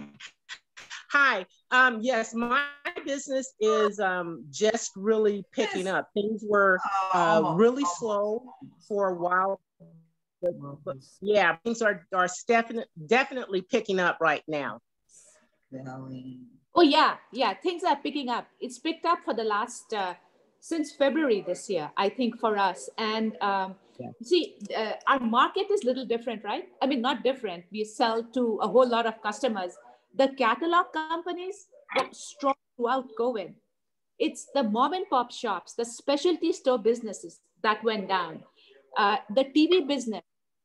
S15: Hi. Um, yes, my business is um, just really picking up. Things were uh, oh. really slow for a while. But, but yeah, things are, are definitely, definitely picking up right now.
S4: Oh, yeah. Yeah, things are picking up. It's picked up for the last, uh, since February this year, I think, for us. And um, yeah. see, uh, our market is a little different, right? I mean, not different. We sell to a whole lot of customers the catalog companies were strong throughout COVID. It's the mom and pop shops, the specialty store businesses that went down. Uh, the TV business,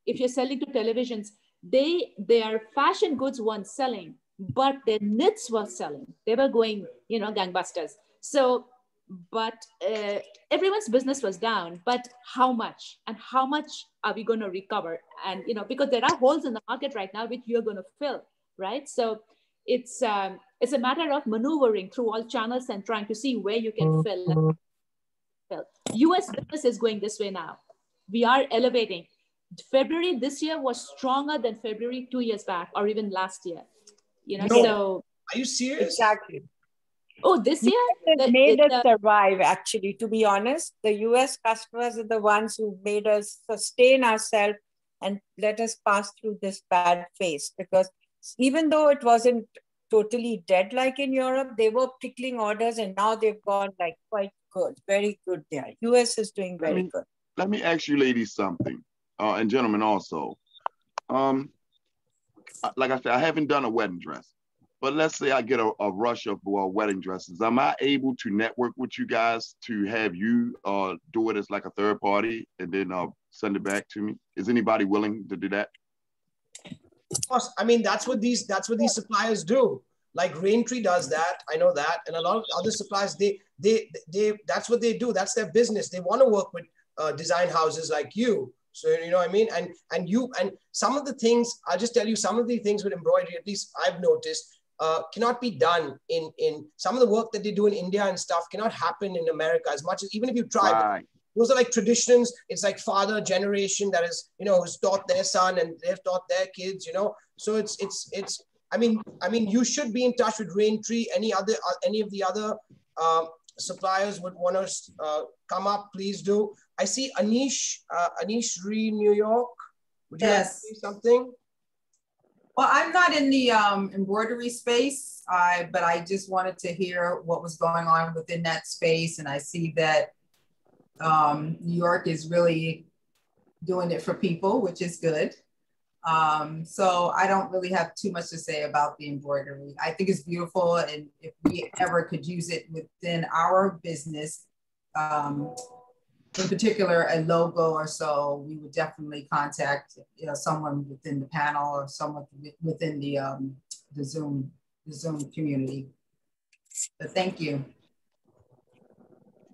S4: if you're selling to televisions, they their fashion goods weren't selling, but their knits were selling. They were going, you know, gangbusters. So, but uh, everyone's business was down. But how much and how much are we going to recover? And you know, because there are holes in the market right now which you're going to fill, right? So it's um, it's a matter of maneuvering through all channels and trying to see where you can fill. fill. US business is going this way now. We are elevating. February this year was stronger than February two years back or even last year. You know, no. so
S3: are you serious?
S1: Exactly.
S4: Oh, this year
S1: it made us survive. Actually, to be honest, the U.S. customers are the ones who made us sustain ourselves and let us pass through this bad phase because even though it wasn't totally dead like in Europe, they were pickling orders and now they've gone like quite good, very good there. US is doing very
S6: let me,
S1: good.
S6: Let me ask you ladies something, uh, and gentlemen also. Um, like I said, I haven't done a wedding dress, but let's say I get a, a rush of uh, wedding dresses. Am I able to network with you guys to have you uh, do it as like a third party and then uh, send it back to me? Is anybody willing to do that?
S3: Of course, I mean that's what these that's what these suppliers do. Like Raintree does that, I know that, and a lot of other suppliers they they they that's what they do. That's their business. They want to work with uh, design houses like you. So you know what I mean. And and you and some of the things I'll just tell you some of the things with embroidery. At least I've noticed uh, cannot be done in in some of the work that they do in India and stuff cannot happen in America as much as even if you try.
S6: Right.
S3: those are like traditions. It's like father generation that is, you know, has taught their son and they've taught their kids, you know. So it's it's it's. I mean, I mean, you should be in touch with Raintree. Any other uh, any of the other uh, suppliers would want to uh, come up, please do. I see Anish, uh, Anish Re New York. Would you
S16: yes.
S3: like to say something?
S16: Well, I'm not in the um, embroidery space, I, but I just wanted to hear what was going on within that space. And I see that um, New York is really doing it for people, which is good. Um, so I don't really have too much to say about the embroidery. I think it's beautiful. And if we ever could use it within our business, um, in particular a logo or so, we would definitely contact you know someone within the panel or someone within the um, the Zoom the Zoom community. But thank you.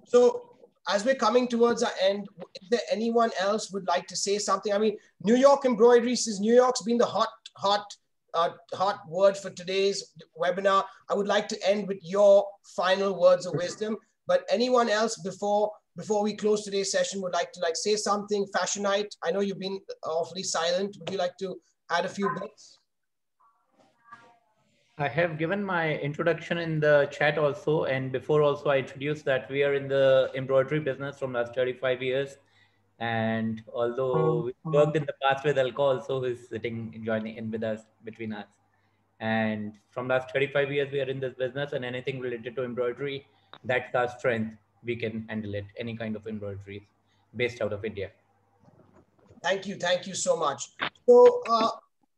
S3: So as we're coming towards our end, is there anyone else would like to say something? I mean, New York embroidery says New York's been the hot, hot, uh, hot word for today's webinar. I would like to end with your final words of wisdom. But anyone else before before we close today's session would like to like say something fashionite. I know you've been awfully silent. Would you like to add a few bits
S2: i have given my introduction in the chat also and before also i introduced that we are in the embroidery business from last 35 years. And although we worked in the past with Alka also is sitting joining in with us between us. And from last 35 years we are in this business and anything related to embroidery that's our strength we can handle it, any kind of embroidery based out of India.
S3: Thank you. Thank you so much. So, uh,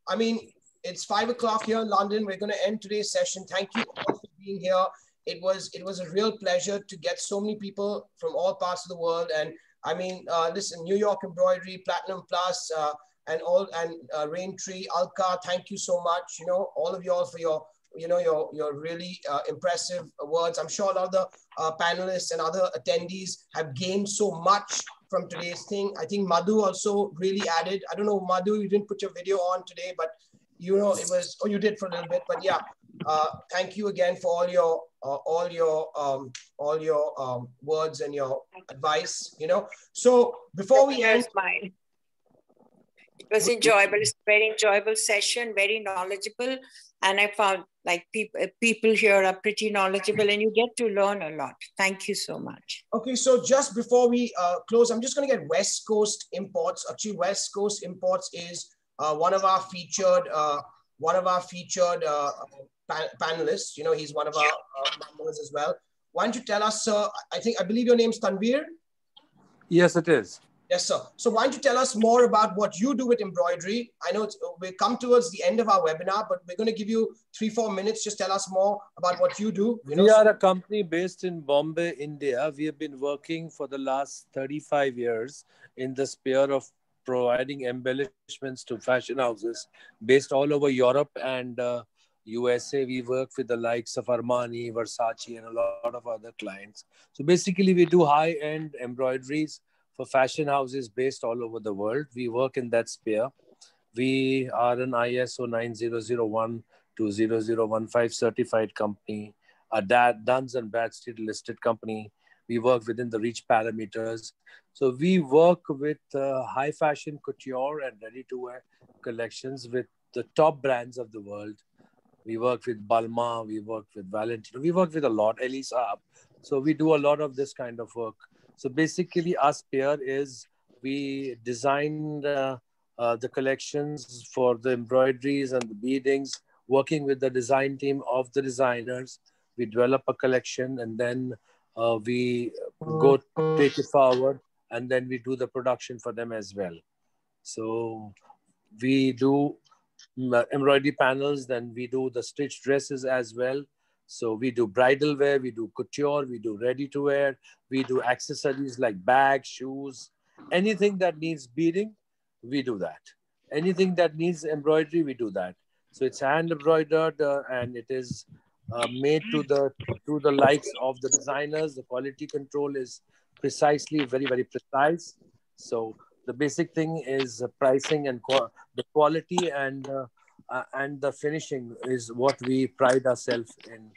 S3: I mean, it's five o'clock here in London. We're going to end today's session. Thank you all for being here. It was it was a real pleasure to get so many people from all parts of the world. And I mean, uh, listen, New York Embroidery, Platinum Plus, uh, and all and uh, Rain Tree, Alka. Thank you so much. You know, all of you all for your you know, your, your really uh, impressive words. I'm sure a lot of the uh, panelists and other attendees have gained so much from today's thing. I think Madhu also really added, I don't know, Madhu, you didn't put your video on today, but you know, it was, oh, you did for a little bit, but yeah, uh, thank you again for all your, uh, all your, um, all your um, words and your advice, you know. So before we end,
S1: mine. It was enjoyable. It's a very enjoyable session, very knowledgeable. And I found like people people here are pretty knowledgeable and you get to learn a lot. Thank you so much.
S3: Okay, so just before we uh, close, I'm just going to get West Coast Imports. Actually, West Coast Imports is uh, one of our featured uh, one of our featured uh, pan panelists. You know, he's one of our uh, members as well. Why don't you tell us, sir? I think I believe your name's Tanvir.
S17: Yes, it is.
S3: Yes, sir. So why don't you tell us more about what you do with embroidery? I know we come towards the end of our webinar, but we're going to give you three, four minutes. Just tell us more about what you do. You know,
S17: we are a company based in Bombay, India. We have been working for the last 35 years in the sphere of providing embellishments to fashion houses based all over Europe and uh, USA. We work with the likes of Armani, Versace, and a lot of other clients. So basically, we do high-end embroideries for fashion houses based all over the world. We work in that sphere. We are an ISO 9001 to 0015 certified company, a Duns and Bradstreet listed company. We work within the REACH parameters. So we work with uh, high fashion couture and ready to wear collections with the top brands of the world. We work with Balmain, we work with Valentino, we work with a lot, Elisa. So we do a lot of this kind of work. So basically, our sphere is we design uh, uh, the collections for the embroideries and the beadings, working with the design team of the designers. We develop a collection and then uh, we go take it forward and then we do the production for them as well. So we do mm, embroidery panels, then we do the stitched dresses as well. So we do bridal wear, we do couture, we do ready to wear, we do accessories like bags, shoes, anything that needs beading, we do that. Anything that needs embroidery, we do that. So it's hand embroidered uh, and it is uh, made to the to the likes of the designers. The quality control is precisely very very precise. So the basic thing is pricing and the quality and uh, uh, and the finishing is what we pride ourselves in.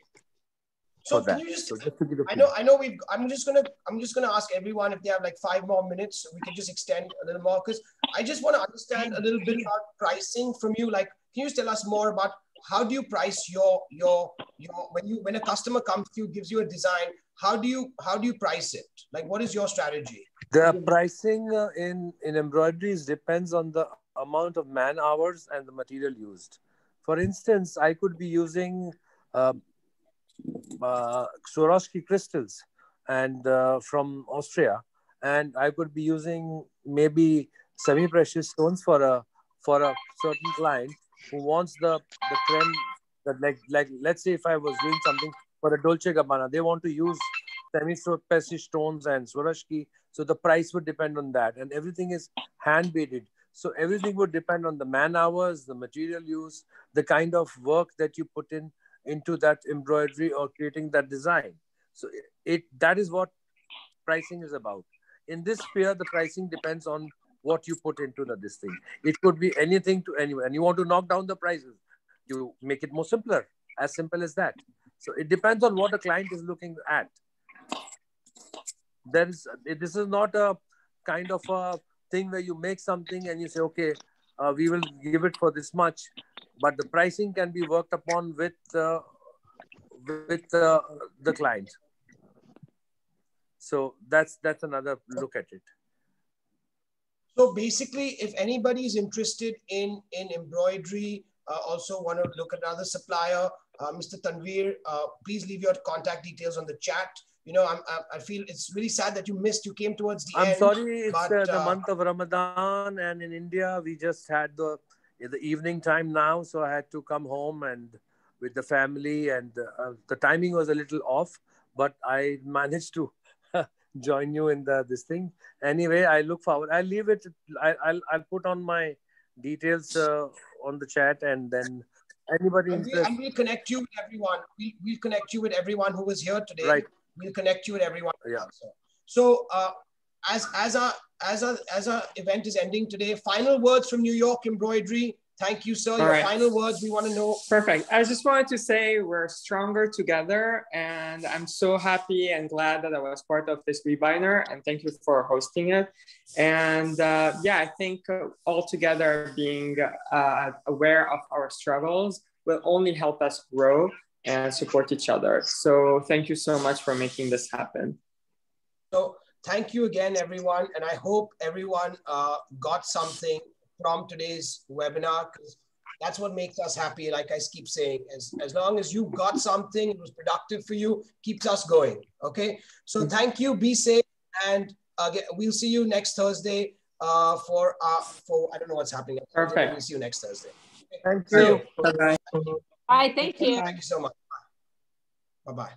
S3: So can
S17: that.
S3: you just,
S17: So just to give a
S3: I know, I know we've, I'm just gonna, I'm just gonna ask everyone if they have like five more minutes, we can just extend a little more, because I just want to understand a little bit about pricing from you. Like, can you just tell us more about how do you price your, your, your, when you, when a customer comes to you, gives you a design, how do you, how do you price it? Like, what is your strategy?
S17: The pricing uh, in, in embroideries depends on the amount of man hours and the material used. For instance, I could be using uh, uh, Swarovski crystals and uh, from Austria, and I could be using maybe semi-precious stones for a for a certain client who wants the the creme that like like let's say if I was doing something for a Dolce Gabbana, they want to use semi-precious stones and Swarovski, so the price would depend on that, and everything is hand beaded. So everything would depend on the man hours, the material use, the kind of work that you put in into that embroidery or creating that design. So it, it that is what pricing is about. In this sphere, the pricing depends on what you put into the this thing. It could be anything to anyone, and you want to knock down the prices, you make it more simpler. As simple as that. So it depends on what the client is looking at. There is this is not a kind of a thing where you make something and you say, okay, uh, we will give it for this much, but the pricing can be worked upon with uh, with uh, the client. So that's that's another look at it.
S3: So basically, if anybody is interested in, in embroidery, uh, also want to look at another supplier, uh, Mr. Tanveer, uh, please leave your contact details on the chat. You know, I'm, I, I feel it's really sad that you missed. You came towards the
S17: I'm
S3: end.
S17: sorry, it's
S3: but,
S17: uh, the month of Ramadan, and in India we just had the the evening time now, so I had to come home and with the family, and uh, the timing was a little off, but I managed to join you in the this thing. Anyway, I look forward. I'll leave it. I, I'll I'll put on my details uh, on the chat, and then anybody
S3: and, we, and we'll connect you with everyone. We'll, we'll connect you with everyone who was here today.
S17: Right.
S3: We'll connect you with everyone.
S17: Yeah.
S3: So, so uh, as as our as our as our event is ending today, final words from New York Embroidery. Thank you, sir.
S5: All
S3: Your
S5: right.
S3: final words. We want to know.
S5: Perfect. I just wanted to say we're stronger together, and I'm so happy and glad that I was part of this webinar. And thank you for hosting it. And uh, yeah, I think uh, all together being uh, aware of our struggles will only help us grow and support each other. So thank you so much for making this happen.
S3: So thank you again, everyone. And I hope everyone uh, got something from today's webinar because that's what makes us happy. Like I keep saying, as, as long as you got something, it was productive for you, keeps us going. Okay. So thank you. Be safe. And uh, we'll see you next Thursday uh, for, uh, for, I don't know what's happening. next Thursday, but
S5: Perfect.
S3: We'll see you next Thursday.
S17: Thank you.
S5: Bye-bye.
S4: All right, thank you.
S3: Thank you so much. Bye-bye.